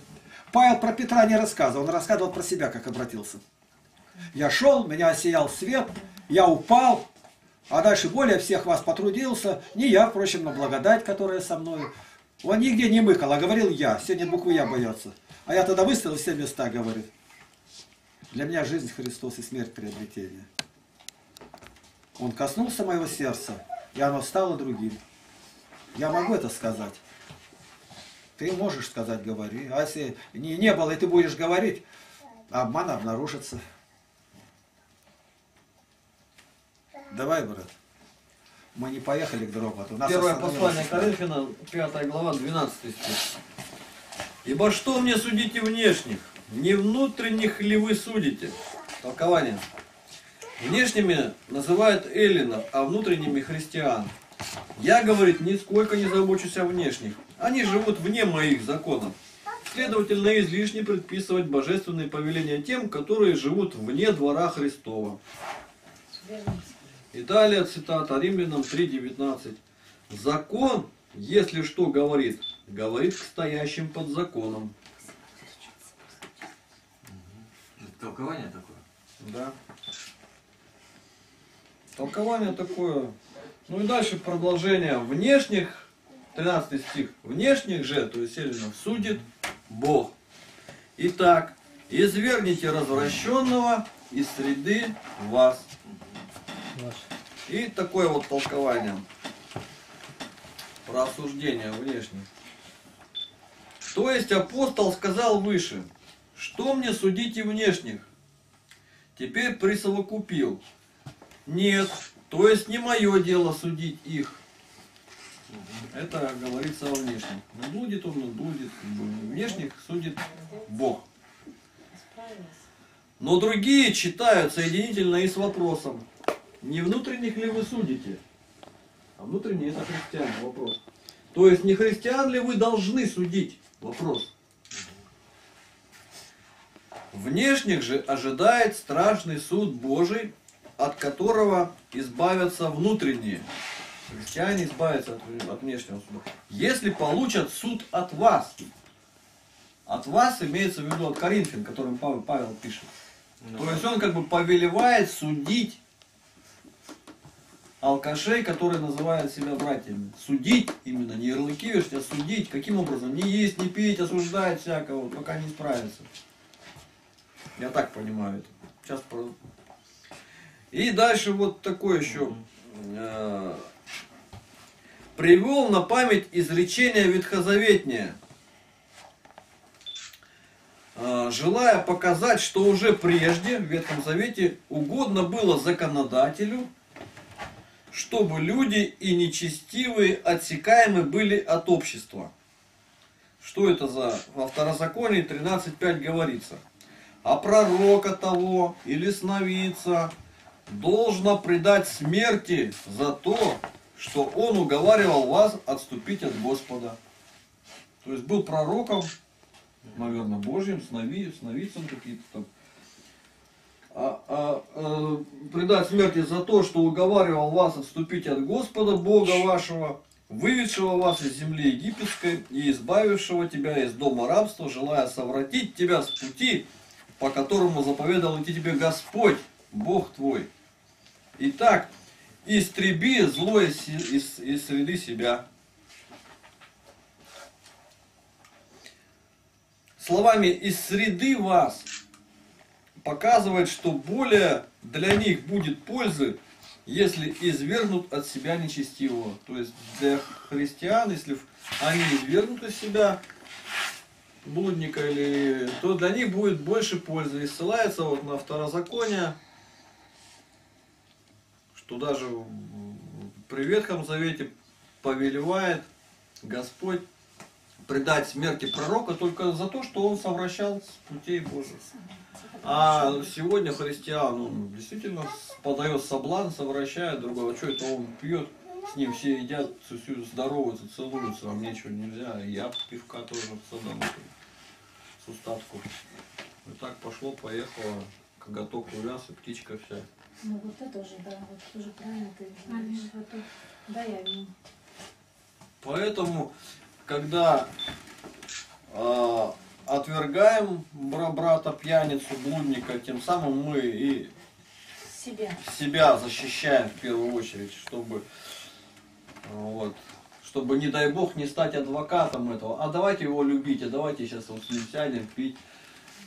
Павел про Петра не рассказывал, он рассказывал про себя, как обратился. Я шел, меня осиял свет, я упал, а дальше более всех вас потрудился. Не я, впрочем, но благодать, которая со мной. Он нигде не мыкал, а говорил я. Сегодня буквы я боятся. А я тогда выставил все места, говорит. Для меня жизнь Христос и смерть приобретение. Он коснулся моего сердца, и оно стало другим. Я могу это сказать. Ты можешь сказать, говори. А если не, не было, и ты будешь говорить, обман обнаружится. Давай, брат. Мы не поехали к дроботу. Нас Первое послание сестра. Коринфянам, 5 глава, 12 стих. Ибо что мне судите внешних? Не внутренних ли вы судите? Толкование. Внешними называют эллинов, а внутренними христиан. Я, говорит, нисколько не забочусь о внешних. Они живут вне моих законов. Следовательно, излишне предписывать божественные повеления тем, которые живут вне двора Христова. И далее цитата Римлянам 3.19. Закон, если что говорит, говорит к стоящим под законом. Толкование такое. Да. Толкование такое. Ну и дальше продолжение. Внешних, 13 стих. Внешних же, то есть эллинов, судит Бог. Итак, извергните развращенного из среды вас. И такое вот толкование про осуждение внешних. То есть апостол сказал выше, что мне судить и внешних? Теперь присовокупил. Нет, то есть не мое дело судить их. Это говорится о внешних. Ну, блудит он, ну, блудит. Внешних судит Бог. Но другие читают соединительно и с вопросом, не внутренних ли вы судите? А внутренние это христиане, вопрос. То есть не христиан ли вы должны судить? Вопрос. Внешних же ожидает страшный суд Божий, от которого избавятся внутренние. Христиане избавятся от, от внешнего суда. Если получат суд от вас. От вас имеется в виду от Коринфян, которым Павел, Павел пишет. То есть он как бы повелевает судить алкашей, которые называют себя братьями. Судить именно, не ярлыки вешать, а судить. Каким образом? Не есть, не пить, осуждать всякого, пока не справится. Я так понимаю это. Сейчас про... И дальше вот такое еще. Э, Привел на память изречение ветхозаветнее, э, желая показать, что уже прежде в Ветхом Завете угодно было законодателю, чтобы люди и нечестивые отсекаемы были от общества. Что это за во второзаконии 13.5 говорится? А пророка того или сновидца должно предать смерти за то, что он уговаривал вас отступить от Господа. То есть был пророком, наверное, Божьим, снови, сновидцем какие-то там. А, а, а, предать смерти за то, что уговаривал вас отступить от Господа, Бога вашего, выведшего вас из земли египетской и избавившего тебя из дома рабства, желая совратить тебя с пути, по которому заповедал идти тебе Господь, Бог твой. Итак, истреби злое из, из среды себя. Словами «из среды вас» показывает, что более для них будет пользы, если извергнут от себя нечестивого. То есть для христиан, если они извергнут из себя блудника, или, то для них будет больше пользы. И ссылается вот на второзаконие, что даже при Ветхом Завете повелевает Господь предать смерти пророка только за то, что он совращал с путей Божьих. А сегодня христиан, он действительно подает соблазн, совращает другого. Что это он пьет, с ним все едят, все здороваются, целуются, а мне что нельзя. Я пивка тоже садану с устатку. И так пошло, поехало, коготок увяз и птичка вся. Ну вот это уже, да, вот тоже правильно ты говоришь. Да, я вижу. Поэтому, когда э, отвергаем бра- брата пьяницу, блудника, тем самым мы и Себя. себя защищаем в первую очередь, чтобы вот, чтобы, не дай бог, не стать адвокатом этого. А давайте его любить, а давайте сейчас вот сядем пить.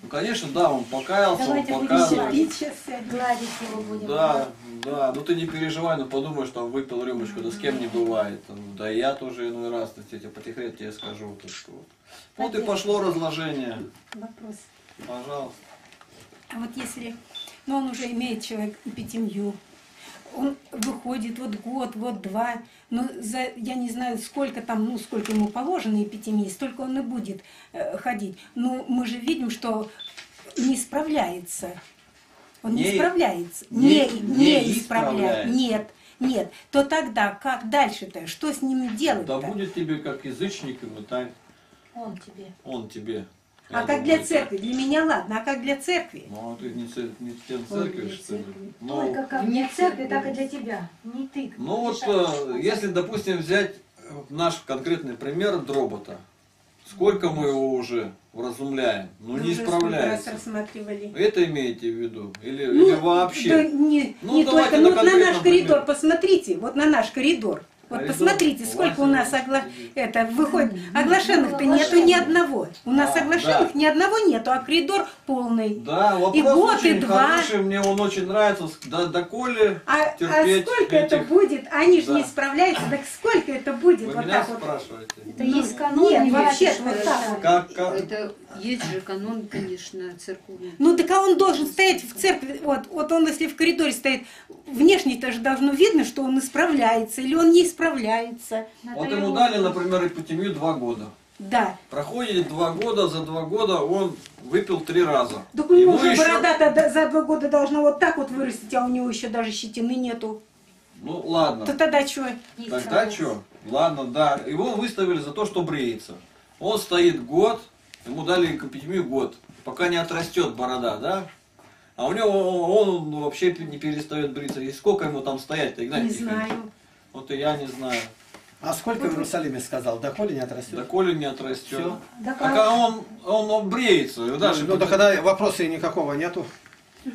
Ну, конечно, да, он покаялся, Давайте он будем показывает. пить сейчас, гладить его будем. Да, да, ну ты не переживай, ну подумаешь, там выпил рюмочку, да с кем не бывает. Там, да и я тоже иной раз, то есть я потихоньку тебе скажу. Так что вот. вот и пошло разложение. Вопрос. Пожалуйста. А вот если, ну он уже имеет человек эпитемию, он выходит вот год, вот два, но за, я не знаю, сколько там, ну, сколько ему положено эпитемии, столько он и будет э, ходить. Но мы же видим, что не справляется. Он не, Не- справляется. не- Не, не не, исправляется. исправляет. Нет, нет. То тогда как дальше-то? Что с ним делать-то? Да будет тебе как язычник и метай, Он тебе. он тебе. А как для церкви? Для меня ладно, а как для церкви? Ну, а ты не, ц- не член церкви, что ли? Ну, Только как для церкви, так и для тебя. Не ты. ну вот, э, если, допустим, взять э, наш конкретный пример дробота, сколько мы его уже вразумляем, но Мы не раз исправляется. рассматривали. Это имеете в виду? Или, Ну, или вообще? Да не, Ну, не давайте только, на ну вот на наш коридор примере. посмотрите, вот на наш коридор. Вот посмотрите, сколько у нас огла... это выходит. Оглашенных-то Ну, нету ни одного. У нас А, оглашенных да. ни одного нету, а коридор полный. Да, вопрос И год, и очень два. хороший, мне он очень нравится. Да, доколе А, а терпеть сколько это этих- будет? Они же Да. не справляются. Так сколько это будет? Вы вот меня так вот. спрашиваете? Это Ну, есть канон, нет, не вообще вот так. Как, как? Это есть же канон, конечно, церковный. Ну так а он должен стоять в церкви, вот, вот он если в коридоре стоит, внешне тоже должно видно, что он исправляется или он не исправляется. Вот ему дали, например, эпитемию два года. Да. Проходит два года, за два года он выпил три раза. Так у него Ему уже еще- борода за два года должна вот так вот вырастить, а у него еще даже щетины нету. Ну ладно. То тогда что? Тогда что? Ладно, да. Его выставили за то, что бреется. Он стоит год, ему дали эпидемию год, пока не отрастет борода, да? А у него он, он вообще не перестает бриться. И сколько ему там стоять-то, Игнатий Не знаю. Вот и я не знаю. А сколько в Иерусалиме сказал? Доколе не отрастет? Да коли не отрастет. Так а он, он, он бреется. и Даже Ну, да когда вопроса никакого нету.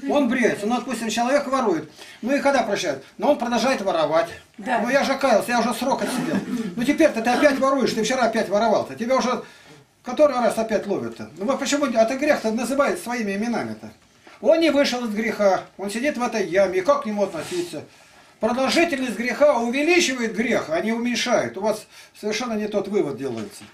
Он бреется, ну, допустим, человек ворует. Ну и когда прощают? Но он продолжает воровать. Да. Ну я же каялся, я уже срок отсидел. Ну теперь-то ты опять воруешь, ты вчера опять воровал-то. Тебя уже который раз опять ловят-то. Ну вот почему, а ты грех-то называет своими именами-то? Он не вышел из греха, он сидит в этой яме, и как к нему относиться? Продолжительность греха увеличивает грех, а не уменьшает. У вас совершенно не тот вывод делается.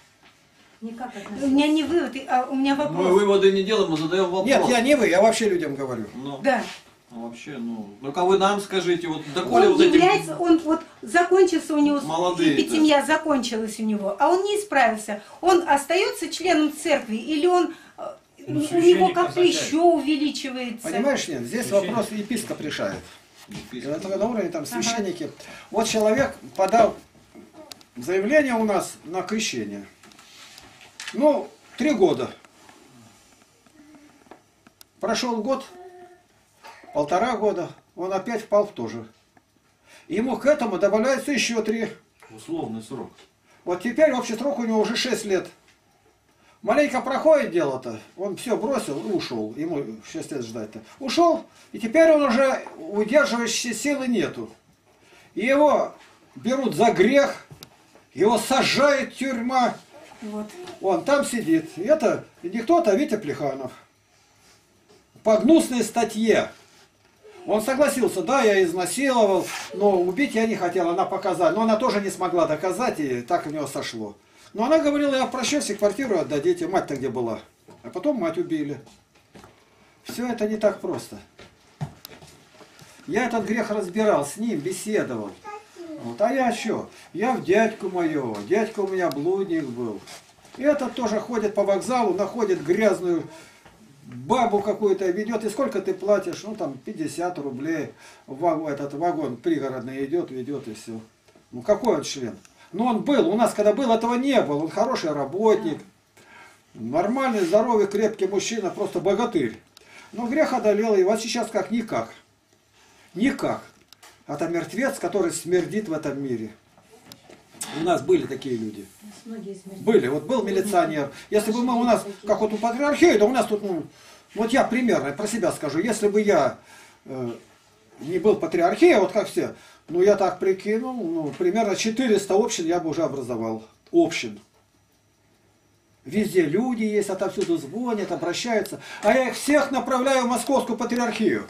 Никак У меня не вывод, а у меня Мы вопрос. выводы не делаем, мы задаем вопрос. Нет, я не вы, я вообще людям говорю. Ну, Да. ну, вообще, ну. Ну-ка вы нам скажите, вот доколе Он вот является, он вот закончился у него, Молодые, эпитемия закончилась у него, а он не исправился. Он остается членом церкви или он э, Ну, у него как-то еще увеличивается? Понимаешь, нет, здесь Священник. вопрос епископ решает. Это на уровне там священники. Вот человек подал заявление у нас на крещение. Ну, три года. Прошел год, полтора года, он опять впал в то же. Ему к этому добавляется еще три. Условный срок. Вот теперь общий срок у него уже 6 лет. Маленько проходит дело-то, он все бросил и ушел. Ему 6 лет ждать-то. Ушел, и теперь он уже удерживающей силы нету. И его берут за грех, его сажает тюрьма, Вот. он там сидит. И это не кто-то, а Витя Плеханов. По гнусной статье. Он согласился, да, я изнасиловал, но убить я не хотел, она показала. Но она тоже не смогла доказать, и так у него сошло. Но она говорила, я прощусь, и квартиру отдадите, мать-то где была. А потом мать убили. Все это не так просто. Я этот грех разбирал, с ним беседовал. Вот, а я что? Я в дядьку моего. Дядька у меня блудник был. И этот тоже ходит по вокзалу, находит грязную бабу какую-то, ведет. И сколько ты платишь? Ну, там, 50 рублей. Вагон, этот вагон пригородный идет, ведет, и все. Ну, какой он член? Ну, он был. У нас, когда был, этого не было. Он хороший работник. Нормальный, здоровый, крепкий мужчина, просто богатырь. Но грех одолел его. А сейчас как? Никак. Никак. Это мертвец, который смердит в этом мире. У нас были такие люди. Были. Вот был милиционер. Если бы мы у нас, как вот у патриархии, да у нас тут, ну, вот я примерно про себя скажу. Если бы я э, не был патриархией, вот как все, ну я так прикинул, ну, примерно 400 общин я бы уже образовал. Общин. Везде люди есть, отовсюду звонят, обращаются. А я их всех направляю в московскую патриархию.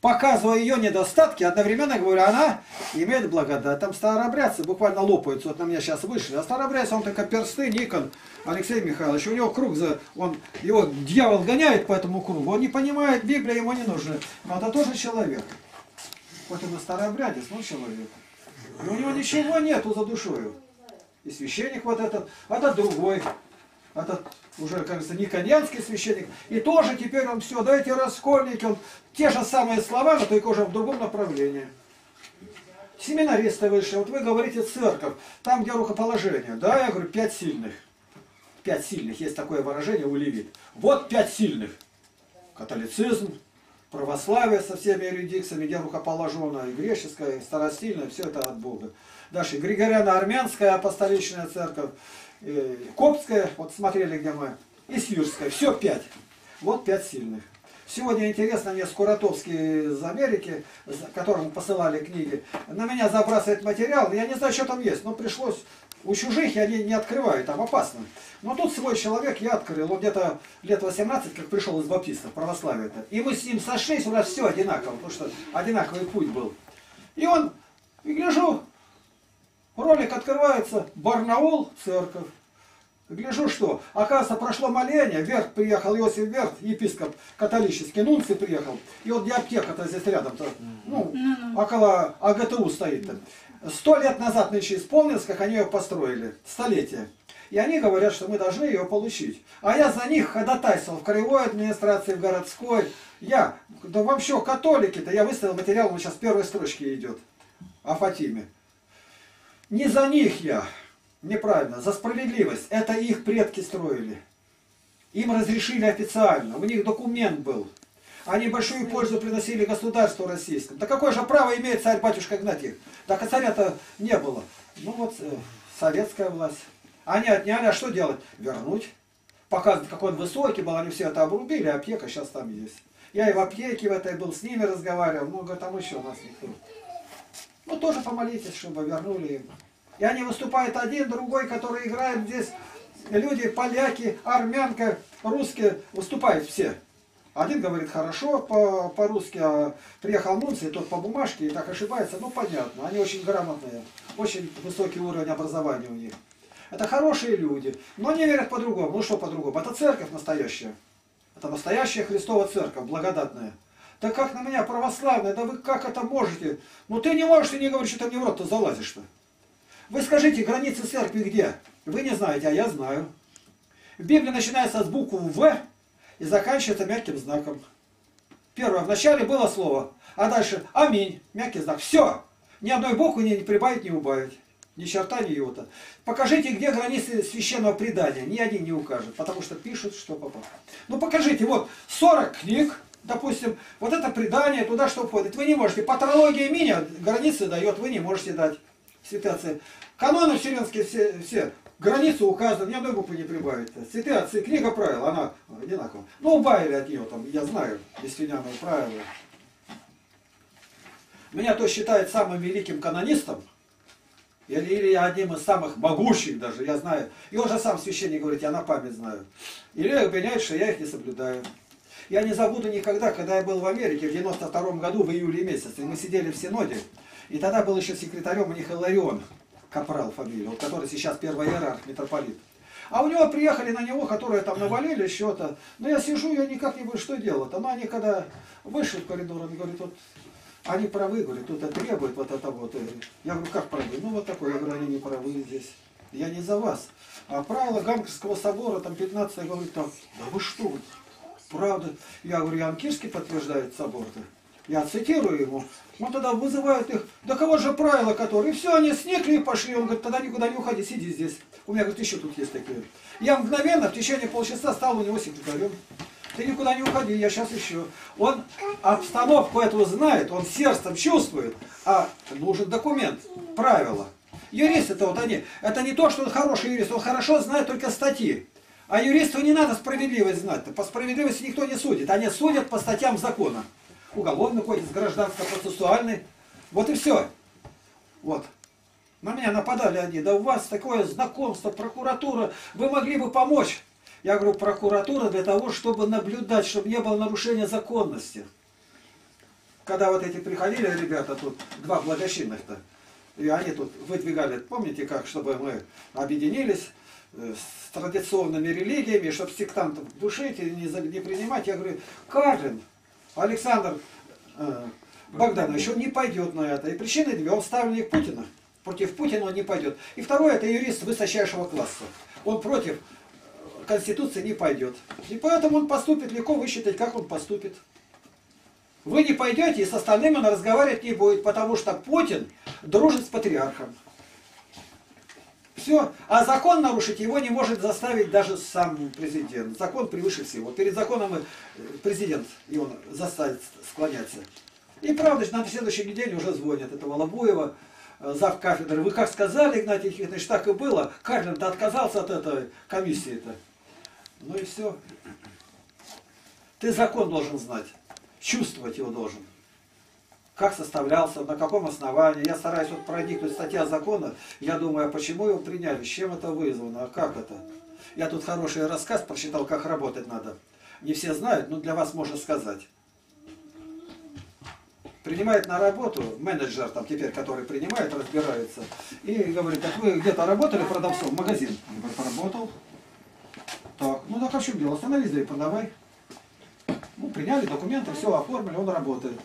Показывая ее недостатки, одновременно говорю, она имеет благодать. Там старообрядцы буквально лопаются, вот на меня сейчас вышли. А старообрядцы, он только персты, Никон, Алексей Михайлович, у него круг, за, он, его дьявол гоняет по этому кругу, он не понимает, Библия ему не нужна. Но это тоже человек. Хоть он и старообрядец, но человек. И у него ничего нету за душою. И священник вот этот, а этот другой. Этот уже, кажется, никонянский священник. И тоже теперь он все, да раскольники, он те же самые слова, но только уже в другом направлении. Семинаристы вышли, вот вы говорите церковь, там где рукоположение. Да, я говорю, пять сильных. Пять сильных, есть такое выражение у левит. Вот пять сильных. Католицизм, православие со всеми юрисдикциями, где рукоположенное, и греческое, и старостильное, все это от Бога. Дальше Григориано-Армянская апостоличная церковь, э, Коптская, вот смотрели, где мы, и Сирская, все пять. Вот пять сильных. Сегодня интересно, мне Скуратовский из Америки, которому посылали книги, на меня забрасывает материал, я не знаю, что там есть, но пришлось, у чужих я не, не открываю, там опасно. Но тут свой человек я открыл, он где-то лет 18, как пришел из баптистов, православия-то. И мы с ним сошлись, у нас все одинаково, потому что одинаковый путь был. И он, и гляжу, ролик открывается, Барнаул, церковь. Гляжу, что, оказывается, прошло моление, вверх приехал Иосиф Верх, епископ католический, нунций приехал, и вот где аптека-то здесь рядом-то, ну, около АГТУ стоит. Сто лет назад нынче исполнилось, как они ее построили, столетие. И они говорят, что мы должны ее получить. А я за них ходатайствовал в краевой администрации, в городской. Я, да вообще католики-то, я выставил материал, он сейчас первой строчке идет, о Фатиме. Не за них я, неправильно, за справедливость. Это их предки строили. Им разрешили официально, у них документ был. Они большую пользу приносили государству российскому. Да какое же право имеет царь-батюшка Игнатий? Так и царя-то не было. Ну вот, э, советская власть. Они отняли, а что делать? Вернуть. Показывать, какой он высокий был, они все это обрубили, а аптека сейчас там есть. Я и в аптеке в этой был, с ними разговаривал, много там еще у нас никто. Ну тоже помолитесь, чтобы вернули им. И они выступают один, другой, который играет здесь. Люди, поляки, армянка, русские, выступают все. Один говорит хорошо по- по-русски, а приехал Нунций, тот по бумажке и так ошибается. Ну понятно, они очень грамотные, очень высокий уровень образования у них. Это хорошие люди, но они верят по-другому. Ну что по-другому? Это церковь настоящая. Это настоящая Христова церковь, благодатная. Да как на меня православная, да вы как это можете? Ну ты не можешь, ты не говоришь, что ты мне в рот-то залазишь-то. Вы скажите, границы церкви где? Вы не знаете, а я знаю. В Библии начинается с буквы В и заканчивается мягким знаком. Первое, в начале было слово, а дальше аминь, мягкий знак. Все. Ни одной буквы не прибавить, не убавить. Ни черта, ни йота. Покажите, где границы священного предания. Ни один не укажет, потому что пишут, что попало. Ну покажите, вот 40 книг, допустим, вот это предание, туда что входит. Вы не можете. Патрология меня границы дает, вы не можете дать. Отцы. Каноны вселенские все, все границы указаны, ни одной буквы не прибавить. Святые отцы, книга правил, она одинакова. Ну, убавили от нее, там, я знаю, Вестиняновы правила. Меня то считает самым великим канонистом, или, или одним из самых могущих даже, я знаю. И он же сам священник говорит, я на память знаю. Или обвиняют, что я их не соблюдаю. Я не забуду никогда, когда я был в Америке в 92 году, в июле месяце, мы сидели в Синоде, и тогда был еще секретарем у них Капрал фамилия, вот, который сейчас первый иерарх, митрополит. А у него приехали на него, которые там навалили что-то. Но я сижу, я никак не буду, что делать. Но они когда вышли в коридор, он говорит, вот они правы, говорит, тут это требует вот это вот. Я говорю, как правы? Ну вот такой, я говорю, они не правы здесь. Я не за вас. А правила Гамкского собора, там 15 я говорю, так, да вы что, правда? Я говорю, Ян Кирский подтверждает собор-то. Я цитирую ему. Он тогда вызывает их, да кого же правила которые? И все, они сникли и пошли. Он говорит, тогда никуда не уходи, сиди здесь. У меня, говорит, еще тут есть такие. Я мгновенно в течение полчаса стал у него секретарем. Ты никуда не уходи, я сейчас еще. Он обстановку эту знает, он сердцем чувствует, а нужен документ, правила. Юристы это вот они, это не то, что он хороший юрист, он хорошо знает только статьи. А юристу не надо справедливость знать, по справедливости никто не судит, они судят по статьям закона. Уголовный кодекс, гражданско-процессуальный, вот и все. Вот. На меня нападали они, да у вас такое знакомство, прокуратура, вы могли бы помочь. Я говорю, прокуратура для того, чтобы наблюдать, чтобы не было нарушения законности. Когда вот эти приходили ребята, тут два благочинных-то, и они тут выдвигали, помните как, чтобы мы объединились э, с традиционными религиями, чтобы сектантов душить и не, не принимать. Я говорю, Карлин, Александр э, Богданович, он не пойдет на это. И причины две, он ставленник Путина. Против Путина он не пойдет. И второе, это юрист высочайшего класса. Он против э, Конституции не пойдет. И поэтому он поступит легко высчитать, как он поступит. Вы не пойдете, и с остальными он разговаривать не будет, потому что Путин дружит с патриархом. Все. А закон нарушить его не может заставить даже сам президент. Закон превыше всего. Перед законом э, президент его заставит склоняться. И правда, на следующей неделе уже звонят этого Лобуева, э, зав кафедры. Вы как сказали, Игнатий Никитич, так и было. Карлин-то отказался от этой комиссии-то. Ну и все. Ты закон должен знать. Чувствовать его должен. Как составлялся, на каком основании. Я стараюсь вот проникнуть статья закона. Я думаю, а почему его приняли, с чем это вызвано, а как это. Я тут хороший рассказ прочитал, как работать надо. Не все знают, но для вас можно сказать. Принимает на работу менеджер, там теперь, который принимает, разбирается. И говорит, так вы где-то работали продавцом, магазин? Я говорю, поработал. Так, ну так а в чем дело? Остановись, да и продавай. Ну, приняли документы, все оформили, он работает.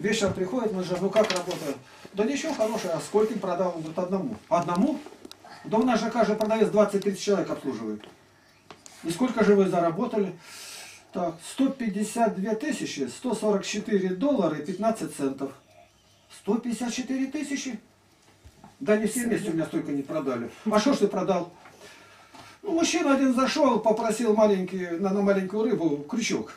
Вечером приходит, мы же, ну как работает? Да ничего хорошего, а сколько им продал? Он одному. Одному? Да у нас же каждый продавец 20-30 человек обслуживает. И сколько же вы заработали? Так, 152 тысячи, 144 доллара и 15 центов. 154 тысячи? Да не все вместе у меня столько не продали. А что ж ты продал? Ну, мужчина один зашел, попросил маленький, на, на маленькую рыбу крючок.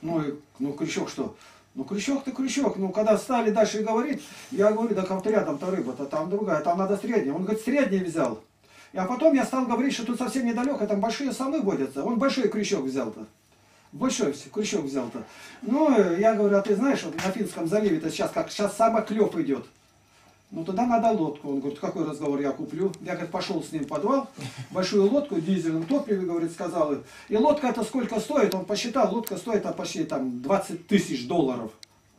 Ну, и, ну, крючок что? Ну, крючок-то крючок. Ну, когда стали дальше говорить, я говорю, да как-то рядом-то рыба-то, там другая, там надо средняя. Он говорит, средний взял. А потом я стал говорить, что тут совсем недалеко, там большие самы водятся. Он большой крючок взял-то. Большой крючок взял-то. Ну, я говорю, а ты знаешь, вот на Финском заливе-то сейчас как сейчас самый клев идет. Ну, тогда надо лодку. Он говорит, какой разговор я куплю? Я, говорит, пошел с ним в подвал, *laughs* большую лодку в дизельном топливе, говорит, сказал. И лодка это сколько стоит? Он посчитал, лодка стоит а почти там 20 тысяч долларов.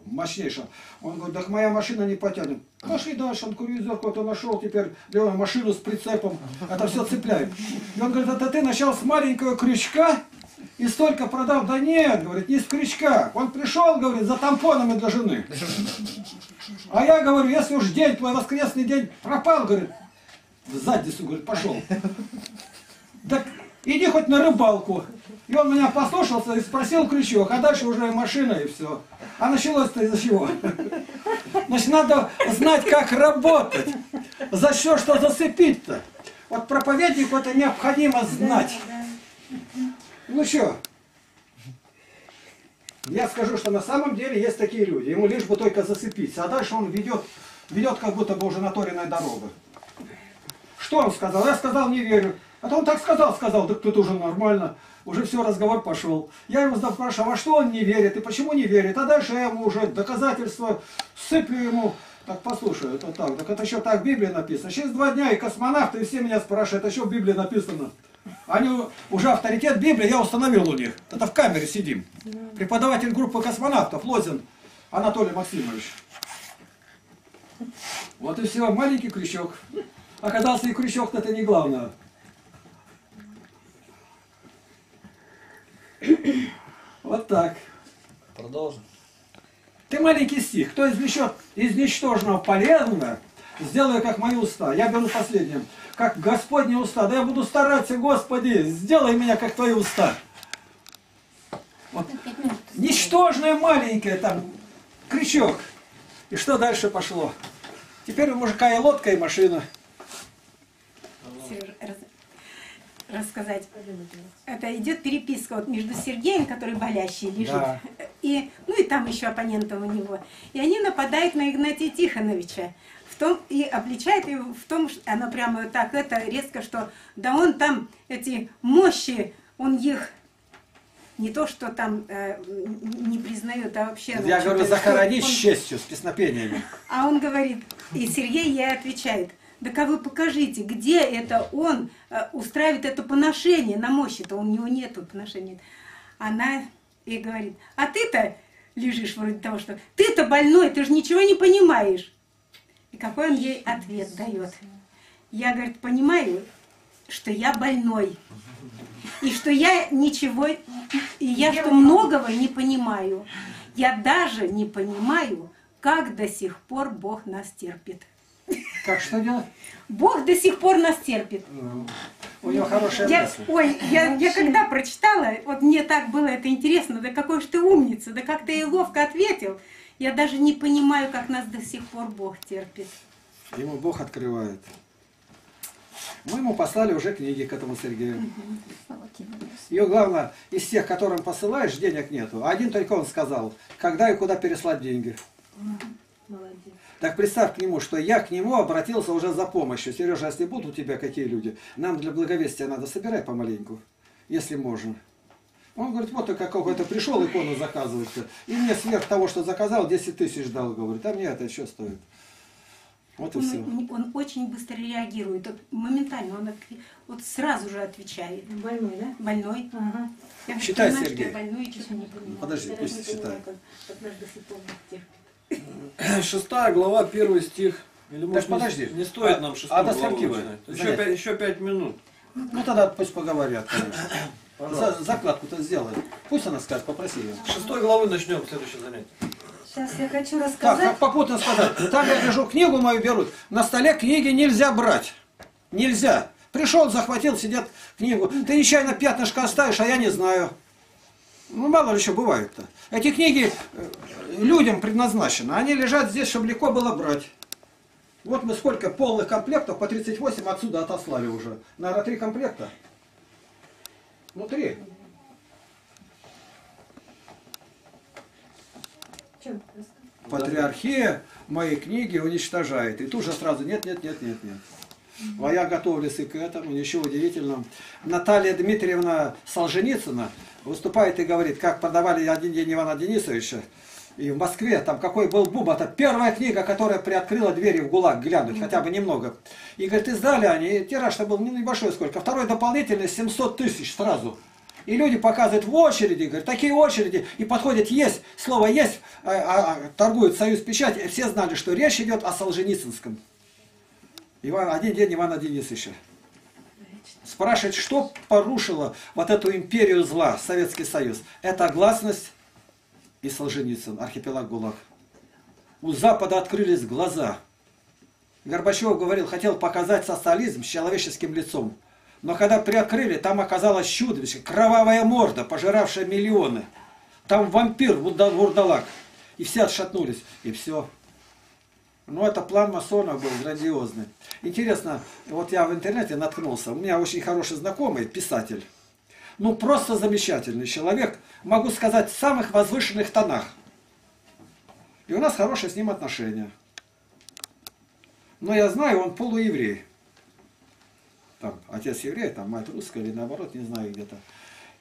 Мощнейшая. Он говорит, так моя машина не потянет. Пошли дальше, он круизер какой-то нашел, теперь Леон машину с прицепом, это все цепляет. И он говорит, это ты начал с маленького крючка и столько продал. Да нет, говорит, не с крючка. Он пришел, говорит, за тампонами для жены. *laughs* А я говорю, если уж день твой воскресный день пропал, говорит, в задницу, говорит, пошел. Так иди хоть на рыбалку. И он меня послушался и спросил крючок, а дальше уже машина и все. А началось-то из-за чего? Значит, надо знать, как работать. За что, что зацепить-то. Вот проповеднику это необходимо знать. Ну что, я скажу, что на самом деле есть такие люди. Ему лишь бы только зацепиться. А дальше он ведет, ведет как будто бы уже наторенная дорога. Что он сказал? Я сказал, не верю. А то он так сказал, сказал, так тут уже нормально. Уже все, разговор пошел. Я ему спрашиваю, а что он не верит и почему не верит? А дальше я ему уже доказательства сыплю ему. Так послушай, это так, так это еще так в Библии написано. Через два дня и космонавты, и все меня спрашивают, а что в Библии написано? Они уже авторитет Библии я установил у них. Это в камере сидим. Преподаватель группы космонавтов Лозин Анатолий Максимович. Вот и все, маленький крючок. Оказался и крючок это не главное. Вот так. Продолжим. Ты маленький стих. Кто извлечет из ничтожного полезного, сделаю как мои уста. Я беру последним. Как Господни уста. Да я буду стараться, Господи, сделай меня как твои уста. Вот. Ничтожное маленькое там, крючок. И что дальше пошло? Теперь у мужика и лодка, и машина. Сережа, раз- рассказать. Это идет переписка вот между Сергеем, который болящий лежит, Да. и ну и там еще оппонентом у него. И они нападают на Игнатия Тихоновича. Том, и обличают его в том, что она прямо так это резко, что да он там эти мощи, он их не то, что там э, не признает, а вообще... Я значит, говорю, захоронить он- с честью, с песнопениями. а он говорит, и Сергей ей отвечает, да а вы покажите, где это он э, устраивает это поношение на мощи-то, у него нету поношения. Она ей говорит, а ты-то лежишь вроде того, что ты-то больной, ты же ничего не понимаешь. И какой он ей ответ дает? Я, говорит, понимаю, что я больной. И что я ничего, и я что многого не понимаю. Я даже не понимаю, как до сих пор Бог нас терпит. Как что делать? Бог до сих пор нас терпит. У него хорошая Я, мысль. ой, я, я когда прочитала, вот мне так было это интересно, да какой же ты умница, да как ты ей ловко ответил. Я даже не понимаю, как нас до сих пор Бог терпит. Ему Бог открывает. Мы ему послали уже книги к этому Сергею. Ее главное, из тех, которым посылаешь, денег нету. Один только он сказал, когда и куда переслать деньги. Так представь к нему, что я к нему обратился уже за помощью. Сережа, если будут у тебя какие люди, нам для благовестия надо собирать помаленьку, если можно. Он говорит, вот ты как какой-то пришел икону заказывать. И мне сверх того, что заказал, 10 тысяч дал. Говорит, а мне это что стоит? Вот и все. Он, он очень быстро реагирует, вот моментально, он вот сразу же отвечает. Больной, да? Больной. Ага. Я Считай, понимаю, Сергей. что я больной, что-то не понимаю. Подожди, пусть считает. Шестая глава, первый стих. Или может, не- подожди. не, стоит А- нам шестую а до главу скольки вы начинать? Еще пять, еще пять минут. Ну тогда пусть поговорят, конечно. *coughs* За- закладку-то сделай. Пусть она скажет, попроси ее. С шестой главы начнем следующее занятие. Сейчас я хочу Так, рассказать. как попутно сказать. Там я гляжу, книгу мою берут. На столе книги нельзя брать. Нельзя. Пришел, захватил, сидят книгу. Ты нечаянно пятнышко оставишь, а я не знаю. Ну, мало ли что бывает-то. Эти книги э, людям предназначены. Они лежат здесь, чтобы легко было брать. Вот мы сколько полных комплектов, по 38 отсюда отослали уже. Наверное, три комплекта. Ну, три. Чё, Патриархия мои книги уничтожает. И тут же сразу нет, нет, нет, нет, нет. А я готовлюсь и к этому, ничего удивительного. Наталья Дмитриевна Солженицына выступает и говорит, как продавали один день Ивана Денисовича. И в Москве, там какой был бум, это первая книга, которая приоткрыла двери в ГУЛАГ, глянуть, хотя бы немного. И говорит, издали они, и тираж-то был не небольшой сколько, второй дополнительный 700 тысяч сразу. И люди показывают в очереди, говорят, такие очереди, и подходят, есть, слово есть, а, а, а, торгует Союз Печать, и все знали, что речь идет о Солженицынском. Иван, один день Ивана Денисовича. Спрашивает, что порушило вот эту империю зла, Советский Союз? Это гласность и Солженицын, архипелаг ГУЛАГ. У Запада открылись глаза. Горбачев говорил, хотел показать социализм с человеческим лицом. Но когда приоткрыли, там оказалось чудовище, кровавая морда, пожиравшая миллионы. Там вампир, вурда- вурдалак. И все отшатнулись. И все. Ну, это план масонов был грандиозный. Интересно, вот я в интернете наткнулся. У меня очень хороший знакомый, писатель. Ну, просто замечательный человек. Могу сказать, в самых возвышенных тонах. И у нас хорошие с ним отношения. Но я знаю, он полуеврей. Там отец еврей, там мать русская или наоборот, не знаю где-то.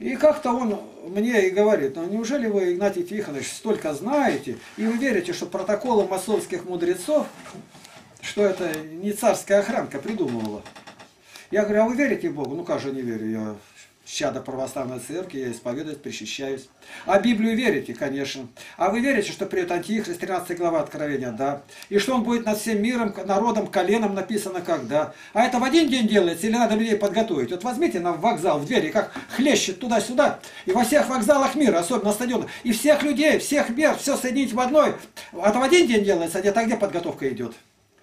И как-то он мне и говорит, ну неужели вы, Игнатий Тихонович, столько знаете, и вы верите, что протоколы масонских мудрецов, что это не царская охранка придумывала? Я говорю, а вы верите в Бога? Ну как же не верю, я чада православной церкви, я исповедуюсь, причащаюсь. А Библию верите? Конечно. А вы верите, что придет Антихрист, 13 глава Откровения? Да. И что он будет над всем миром, народом, коленом написано когда? А это в один день делается или надо людей подготовить? Вот возьмите на вокзал, в двери, как хлещет туда-сюда, и во всех вокзалах мира, особенно на стадионах, и всех людей, всех мер, все соединить в одной. Это в один день делается, а где-то где подготовка идет?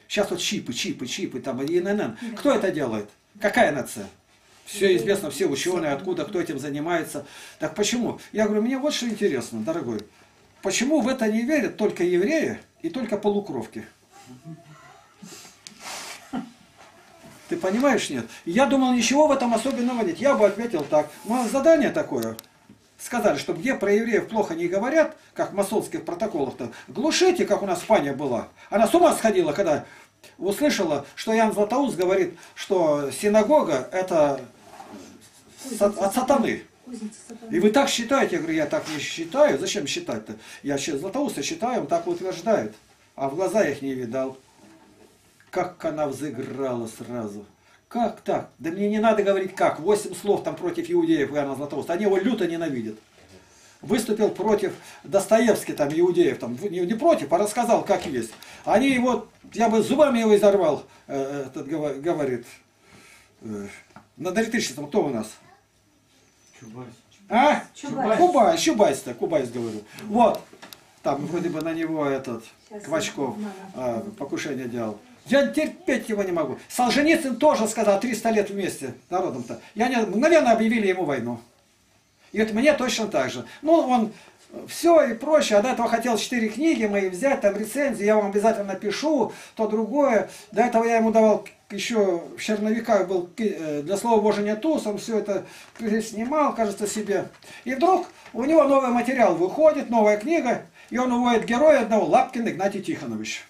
Сейчас вот чипы, чипы, чипы, там, ИНН. Кто это делает? Какая нация? Все известно, все ученые, откуда, кто этим занимается. Так почему? Я говорю, мне вот что интересно, дорогой. Почему в это не верят только евреи и только полукровки? Ты понимаешь, нет? Я думал, ничего в этом особенного нет. Я бы ответил так. У нас задание такое. Сказали, что где про евреев плохо не говорят, как в масонских протоколах-то, глушите, как у нас Фаня была. Она с ума сходила, когда услышала, что Ян Златоуст говорит, что синагога это от сатаны. И вы так считаете? Я говорю, я так не считаю. Зачем считать-то? Я сейчас Златоуста считаю, он так утверждает. А в глаза их не видал. Как она взыграла сразу. Как так? Да мне не надо говорить как. Восемь слов там против иудеев Иоанна Златоуста. Они его люто ненавидят. Выступил против Достоевский, там, иудеев, там, не, не против, а рассказал, как есть. Они его, я бы зубами его изорвал, э, этот говорит. Э, над электричеством кто у нас? А? Чубайс. Кубайс, Чубайс-то, Кубайс говорю. Вот. Там вроде бы на него этот Сейчас Квачков а, покушение делал. Я терпеть его не могу. Солженицын тоже сказал 300 лет вместе народом-то. Я не, мгновенно объявили ему войну. И вот мне точно так же. Ну, он все и проще. А до этого хотел четыре книги мои взять, там рецензии, я вам обязательно напишу, то другое. До этого я ему давал еще в черновиках был э, для слова Божия туз, он все это снимал, кажется, себе. И вдруг у него новый материал выходит, новая книга, и он уводит героя одного, Лапкин Игнатий Тихонович.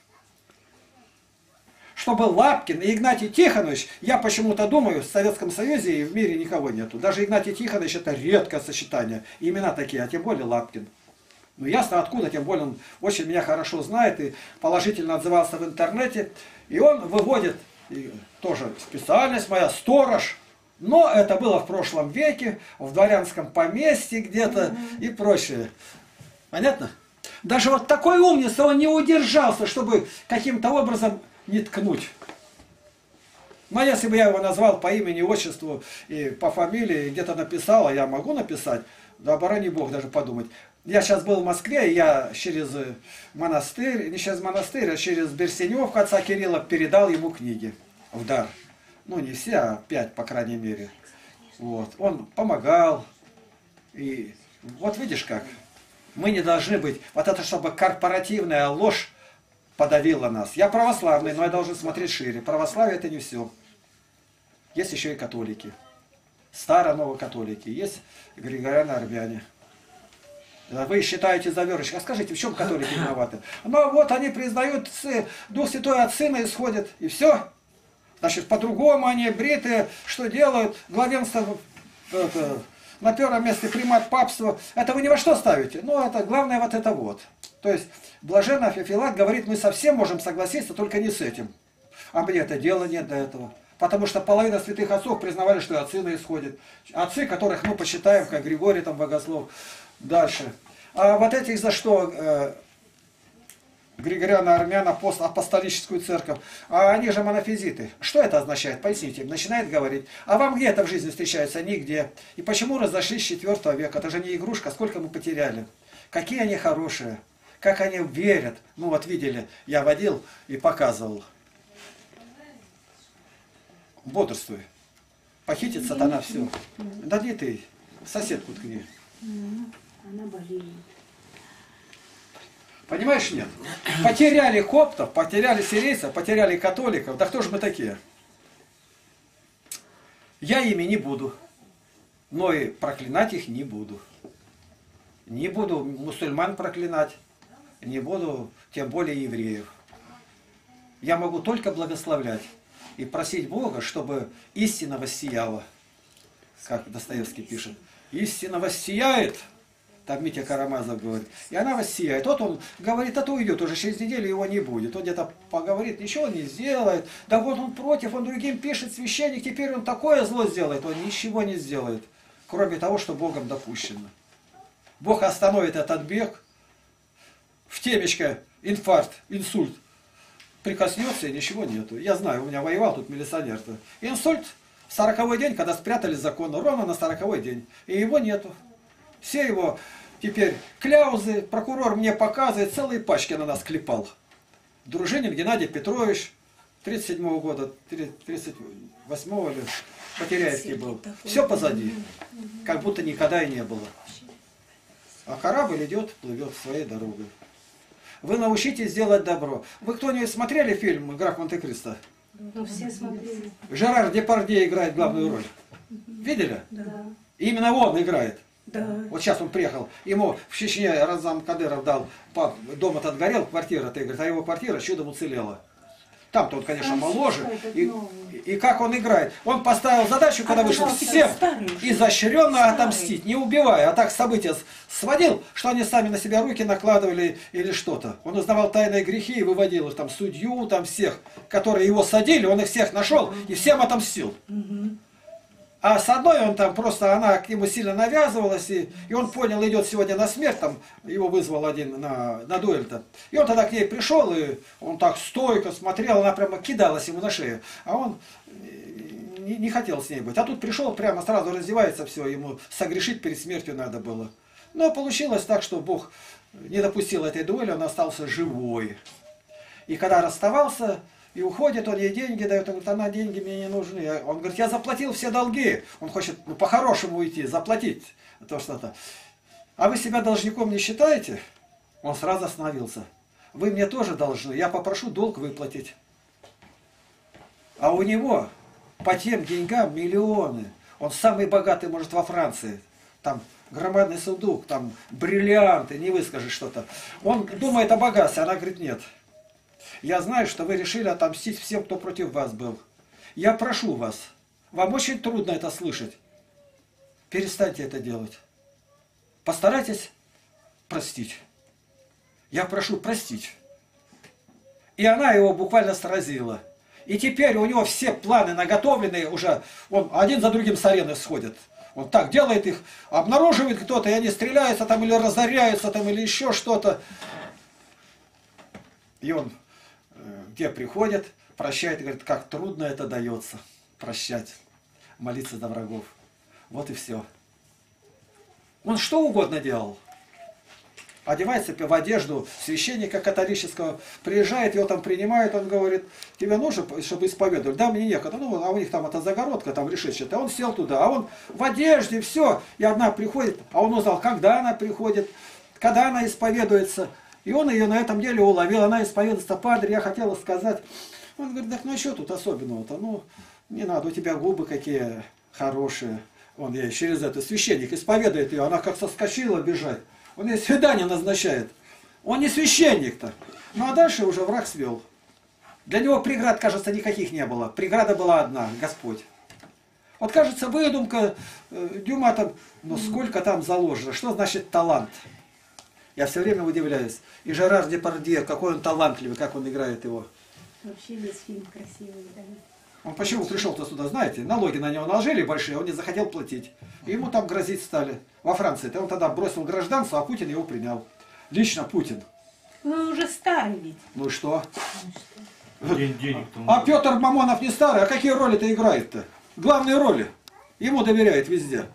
Чтобы Лапкин и Игнатий Тихонович, я почему-то думаю, в Советском Союзе и в мире никого нету. Даже Игнатий Тихонович это редкое сочетание. Имена такие, а тем более Лапкин. Ну ясно откуда, тем более он очень меня хорошо знает и положительно отзывался в интернете. И он выводит, и тоже специальность моя, сторож. Но это было в прошлом веке, в дворянском поместье где-то и прочее. Понятно? Даже вот такой умница, он не удержался, чтобы каким-то образом не ткнуть. Но если бы я его назвал по имени, отчеству и по фамилии, где-то написал, а я могу написать, да оборони Бог даже подумать. Я сейчас был в Москве, я через э, монастырь, не через монастырь, а через Берсенев отца Кирилла передал ему книги в дар. Ну, не все, а пять, по крайней мере. Вот. Он помогал. И вот видишь как. Мы не должны быть, вот это чтобы корпоративная ложь подавила нас. Я православный, но я должен смотреть шире. Православие это не все. Есть еще и католики. Старо-новокатолики. Есть григорианы-армяне. Вы считаете заверочек. А скажите, в чем католики виноваты? Ну вот они признают, Дух Святой от Сына исходит, и все. Значит, по-другому они бритые, что делают? Главенство это, на первом месте примат папства. Это вы ни во что ставите. Ну, это главное вот это вот. То есть, блаженный Феофилак говорит, мы совсем можем согласиться, только не с этим. А мне это дела нет до этого. Потому что половина святых отцов признавали, что и от сына исходит. Отцы, которых мы посчитаем, как Григорий там Богослов. Дальше. А вот этих за что э, Григориана Армян, апост- апостолическую церковь, а они же монофизиты. Что это означает? Поясните. Начинает говорить. А вам где это в жизни встречается? Нигде. И почему разошлись с 4 века? Это же не игрушка, сколько мы потеряли. Какие они хорошие. Как они верят. Ну вот видели, я водил и показывал. Бодрствуй. Похитит сатана все. Да не ты, соседку ткни. Она болеет. Понимаешь, нет? Потеряли коптов, потеряли сирийцев, потеряли католиков. Да кто же мы такие? Я ими не буду, но и проклинать их не буду. Не буду мусульман проклинать, не буду тем более евреев. Я могу только благословлять и просить Бога, чтобы истина воссияла, как Достоевский пишет. Истина воссияет, так Митя Карамазов говорит. И она воссияет. Вот он говорит, а то уйдет, уже через неделю его не будет. Он где-то поговорит, ничего не сделает. Да вот он против, он другим пишет, священник, теперь он такое зло сделает. Он ничего не сделает, кроме того, что Богом допущено. Бог остановит этот бег, в темечко инфаркт, инсульт, прикоснется и ничего нету. Я знаю, у меня воевал тут милиционер-то. Инсульт в сороковой день, когда спрятали законно, ровно на сороковой день. И его нету. Все его теперь кляузы, прокурор мне показывает, целые пачки на нас клепал. Дружинин Геннадий Петрович, 37 года, 38 или Потеряевский был. Все позади. Как будто никогда и не было. А корабль идет, плывет своей дорогой. Вы научитесь делать добро. Вы кто-нибудь смотрели фильм «Граф Монте-Кристо»? Ну, все смотрели. Жерар Депардье играет главную роль. Видели? Да. Именно он играет. Да. Вот сейчас он приехал, ему в Чечне Разам Кадыров дал, пап, дом этот горел, квартира, ты говорит, а его квартира чудом уцелела. Там-то он, конечно, А моложе. И, и как он играет? Он поставил задачу, когда вышел, Оказался всем изощренно Старый. отомстить, не убивая, а так события сводил, что они сами на себя руки накладывали или что-то. Он узнавал тайные грехи и выводил их там судью, там всех, которые его садили, он их всех нашел и всем отомстил. А с одной он там просто, она к нему сильно навязывалась, и, и он понял, идет сегодня на смерть, там его вызвал один на, на дуэль-то. И он тогда к ней пришел, и он так стойко смотрел, она прямо кидалась ему на шею. А он э, не, не хотел с ней быть. А тут пришел, прямо сразу раздевается все, ему согрешить перед смертью надо было. Но получилось так, что Бог не допустил этой дуэли, он остался живой. И когда расставался, и уходит, он ей деньги дает, он говорит, она деньги мне не нужны. Он говорит, я заплатил все долги. Он хочет ну, по-хорошему уйти, заплатить то что-то. А вы себя должником не считаете? Он сразу остановился. Вы мне тоже должны, я попрошу долг выплатить. А у него по тем деньгам миллионы. Он самый богатый, может, во Франции. Там громадный сундук, там бриллианты, не выскажешь что-то. Он думает о богатстве, она говорит, нет. Я знаю, что вы решили отомстить всем, кто против вас был. Я прошу вас, вам очень трудно это слышать. Перестаньте это делать. Постарайтесь простить. Я прошу простить. И она его буквально сразила. И теперь у него все планы наготовленные уже, он один за другим с арены сходит. Он так делает их, обнаруживает кто-то, и они стреляются там или разоряются там или еще что-то. И он где приходит, прощает, и говорит, как трудно это дается, прощать, молиться за врагов. Вот и все. Он что угодно делал. Одевается в одежду священника католического, приезжает, его там принимают, он говорит, тебе нужно, чтобы исповедовали? Да, мне некогда. Ну, а у них там эта загородка, там решетчатая. А он сел туда, а он в одежде, все. И одна приходит, а он узнал, когда она приходит, когда она исповедуется. И он ее на этом деле уловил, она исповедуется, падре, я хотела сказать. Он говорит, так ну что тут особенного-то? Ну, не надо, у тебя губы какие хорошие. Он ей через это священник исповедует ее, она как соскочила бежать. Он ей свидание назначает. Он не священник-то. Ну а дальше уже враг свел. Для него преград, кажется, никаких не было. Преграда была одна, Господь. Вот кажется, выдумка э, Дюма там, но сколько там заложено, что значит талант? Я все время удивляюсь. И Жерар Депардье, какой он талантливый, как он играет его. Вообще весь фильм красивый, да. Он почему пришел-то сюда, знаете? Налоги на него наложили большие, он не захотел платить. И ему там грозить стали. Во Франции. -то он тогда бросил гражданство, а Путин его принял. Лично Путин. Ну, он уже старый ведь. Ну и что? День денег-то А. Петр Мамонов не старый, а какие роли-то играет-то? Главные роли. Ему доверяет везде.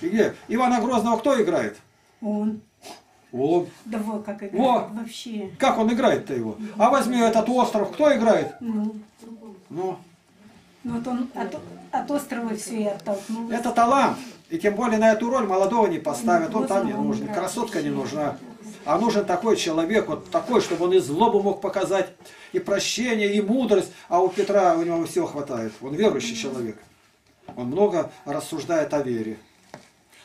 И где? Ивана Грозного кто играет? Он. Он. Да вот как играет. Во. Вообще. Как он играет-то его? А возьми этот остров, кто играет? Ну, Ну, ну вот он от, от острова все и оттолкнул. это талант. И тем более на эту роль молодого не поставят. Он Вот там не он нужен. играет. Красотка не нужна. А нужен такой человек, вот такой, чтобы он и злобу мог показать, и прощение, и мудрость. А у Петра у него всего хватает. Он верующий человек. Он много рассуждает о вере.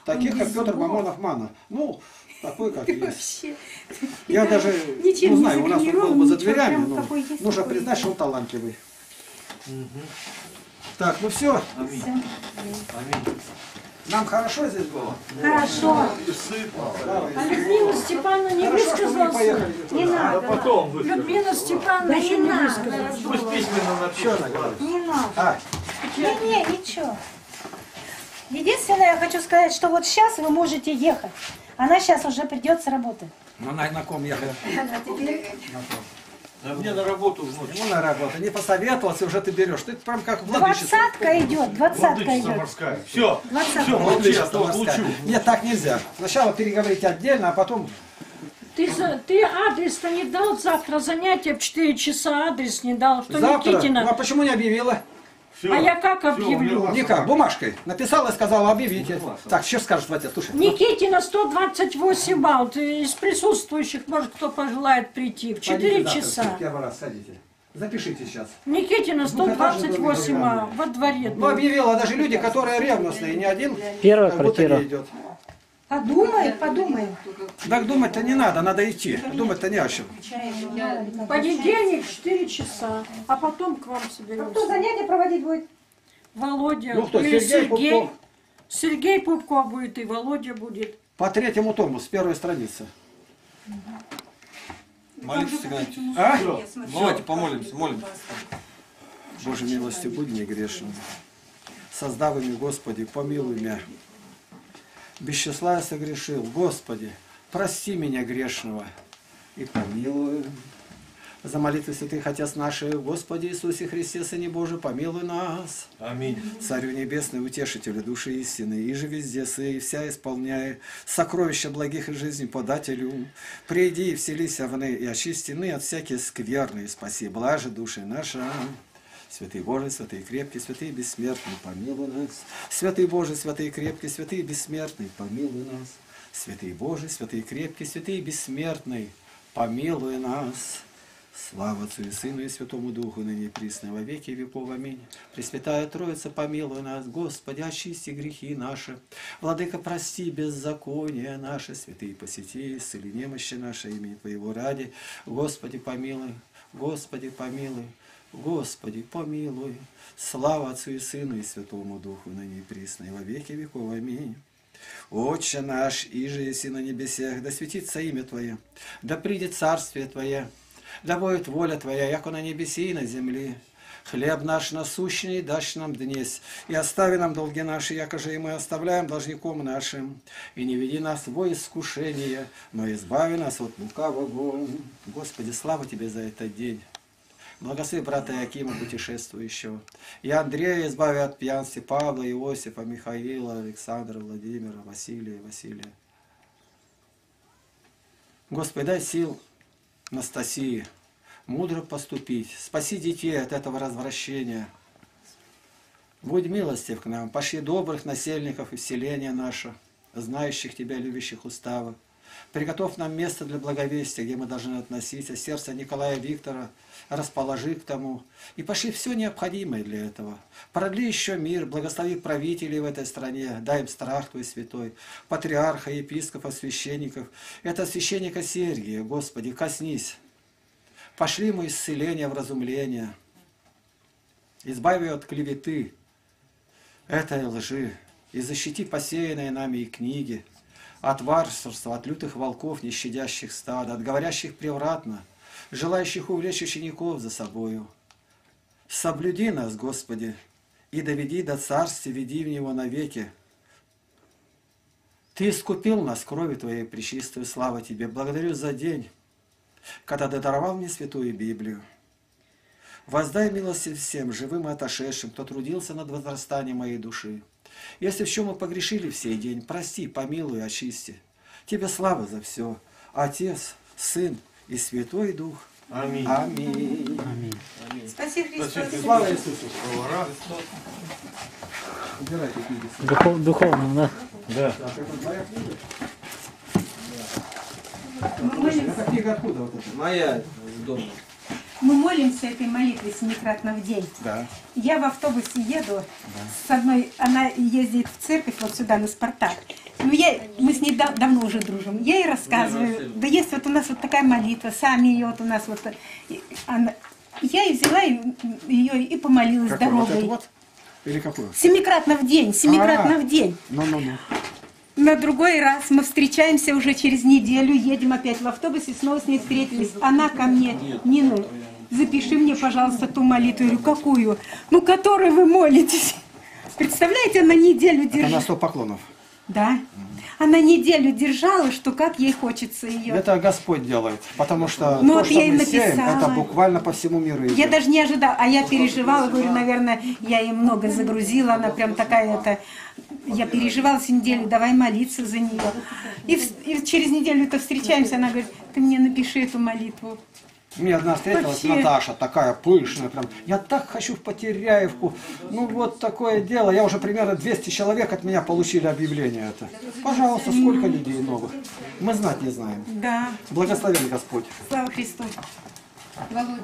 Таких, как Петр Мамонов Мана. Ну, такой, как есть. Вообще. Я даже Ничем не не знаю, у нас тут был бы за дверями, но нужно признать, что он талантливый. Так, ну все. Аминь. Аминь. Нам хорошо здесь было? Хорошо. А Людмила Степановна не мы не высказался? поехали. Не надо. Потом вы. Людмила Степановна Да еще не не надо. высказалась. Пусть письменно напишет. Не надо. А, Не-не, ничего. Единственное, я хочу сказать, что вот сейчас вы можете ехать. Она сейчас уже придет с работы. ну на, на ком ехать? *laughs* Она теперь... Мне на работу в ночь. Ну на работу. Не посоветовался, уже ты берешь. Ты прям как владычество. Двадцатка идет, двадцатка Владычица идет. морская. Все. Двадцатка. Все, я молчу. морское. Нет, так нельзя. Сначала переговорить отдельно, а потом... Ты, ты адрес-то не дал завтра занятия в 4 часа адрес не дал, что Завтра. Ну, а Никитина. почему не объявила? Всё. А я как объявлю? умерла. Никак, бумажкой. Написала и сказала, объявите. Так, что скажет отец? Слушай. Никитина 128 балл. Из присутствующих, может, кто пожелает прийти в 4 Пойдите завтра, часа. Первый раз садите. Запишите сейчас. Никитина 128 а, во дворе. Ну, объявила даже люди, которые ревностные, не один. Первая как будто квартира. не идет. Подумаем, подумаем. Так думать-то не надо, надо идти. Думать-то не о чем. Понедельник 4 часа, а потом к вам А кто соберемся. занятия проводить будет? Володя Ну кто, или Сергей Сергей. Пупков? Сергей Пупков будет и Володя будет. По третьему тому, с первой страницы. Молитесь, Игнатий. А? Давайте помолимся, молимся. Боже милости, будь мне грешным. Создав Господи, помилуй меня. Без числа я согрешил. Господи, прости меня грешного и помилуй. За молитвы святых Отец наших, Господи Иисусе Христе, Сыне Божий, помилуй нас. Аминь. Царю Небесный, Утешителю души истины, и же везде сы, и вся исполняя сокровища благих и жизни подателю. Приди и вселися вны, и очистины от всякие скверны, и спаси блаже души наша. Святый Божий, святый крепкий, святый бессмертный, помилуй нас. Святый Божий, святый крепкий, святый бессмертный, помилуй нас. Святый Божий, святый крепкий, святый бессмертный, помилуй нас. Слава Отцу и Сыну и Святому Духу, ныне присно, во веки веков. Аминь. Пресвятая Троица, помилуй нас, Господи, очисти грехи наши. Владыка, прости беззаконие наше, святые посети, исцели немощи наши, имени Твоего ради. Господи, помилуй, Господи, помилуй, Господи, помилуй. Слава Отцу и Сыну и Святому Духу, ныне и присно, и во веки веков. Аминь. Отче наш, иже еси на небесех, да светится имя Твое, да придет царствие Твое, да будет воля Твоя, яко на небеси и на земле. Хлеб наш насущный дашь нам днесь, и остави нам долги наши, яко же и мы оставляем должником нашим. И не веди нас во искушение, но избави нас от лукавого. Господи, слава Тебе за этот день. Благослови брата Якима путешествующего. И Андрея избави от пьянства, Павла, Иосифа, Михаила, Александра, Владимира, Василия, Василия. Господи, дай сил Анастасии мудро поступить. Спаси детей от этого развращения. Будь милостив к нам, пошли добрых насельников и вселения наше, знающих Тебя, любящих уставы. Приготовь нам место для благовестия, где мы должны относиться. Сердце Николая Виктора расположи к тому. И пошли все необходимое для этого. Продли еще мир, благослови правителей в этой стране, дай им страх Твой святой, патриарха, епископов, священников. Это священника Сергия, Господи, коснись. Пошли ему исцеление, вразумление. Избави от клеветы, этой лжи, и защити посеянные нами и книги, от варварства, от лютых волков, не щадящих стада, от говорящих превратно, желающих увлечь учеников за собою. Соблюди нас, Господи, и доведи до царствия, веди в него навеки. Ты искупил нас крови Твоей пречистую, слава Тебе. Благодарю за день, когда Ты даровал мне Святую Библию. Воздай милости всем, живым и отошедшим, кто трудился над возрастанием моей души. Если в чем мы погрешили в сей день, прости, помилуй, очисти. Тебе слава за все. Отец, Сын и Святой Дух. Аминь. Аминь. Спаси Христос. Слава Иисусу. Убирайте книги. Духов, духовно, да? Это твоя книга? Мы молимся, Эта книга откуда вот эта? Моя из дома. Мы молимся этой молитвой семикратно в день. Да. Я в автобусе еду, с одной, она ездит в церковь вот сюда, на Спартак. Ну, я, мы с ней да- давно уже дружим. Я ей рассказываю, да есть вот у нас вот такая молитва, сами ее вот у нас вот, она, я и взяла ее и помолилась Какой? Вот дорогой. это вот? Или какой? Семикратно в день, семикратно А. в день. Ну-ну-ну. На другой раз мы встречаемся уже через неделю, едем опять в автобусе, снова с ней встретились. Она ко мне, Нина, запиши мне, пожалуйста, ту молитву. Я говорю, какую? Ну, которой вы молитесь. Представляете, она неделю Это на держала. 100 поклонов. Да. Она неделю держала, что как ей хочется ее. Это Господь делает, потому что Ну то, вот что я мы сеем, написала. это буквально по всему миру идет. Я даже не ожидала, а я переживала, говорю, наверное, я ей много загрузила, она прям такая это. Я переживала всю неделю, давай молиться за нее. И, и через неделю-то встречаемся, она говорит, ты мне напиши эту молитву. Мне одна встретилась. Наташа, такая пышная, прям, я так хочу в Потеряевку. Ну вот такое дело. Я уже примерно 200 человек от меня получили объявление это. Пожалуйста, сколько людей новых. Мы знать не знаем. Да, Благословен Господь. слава Христу. Володя,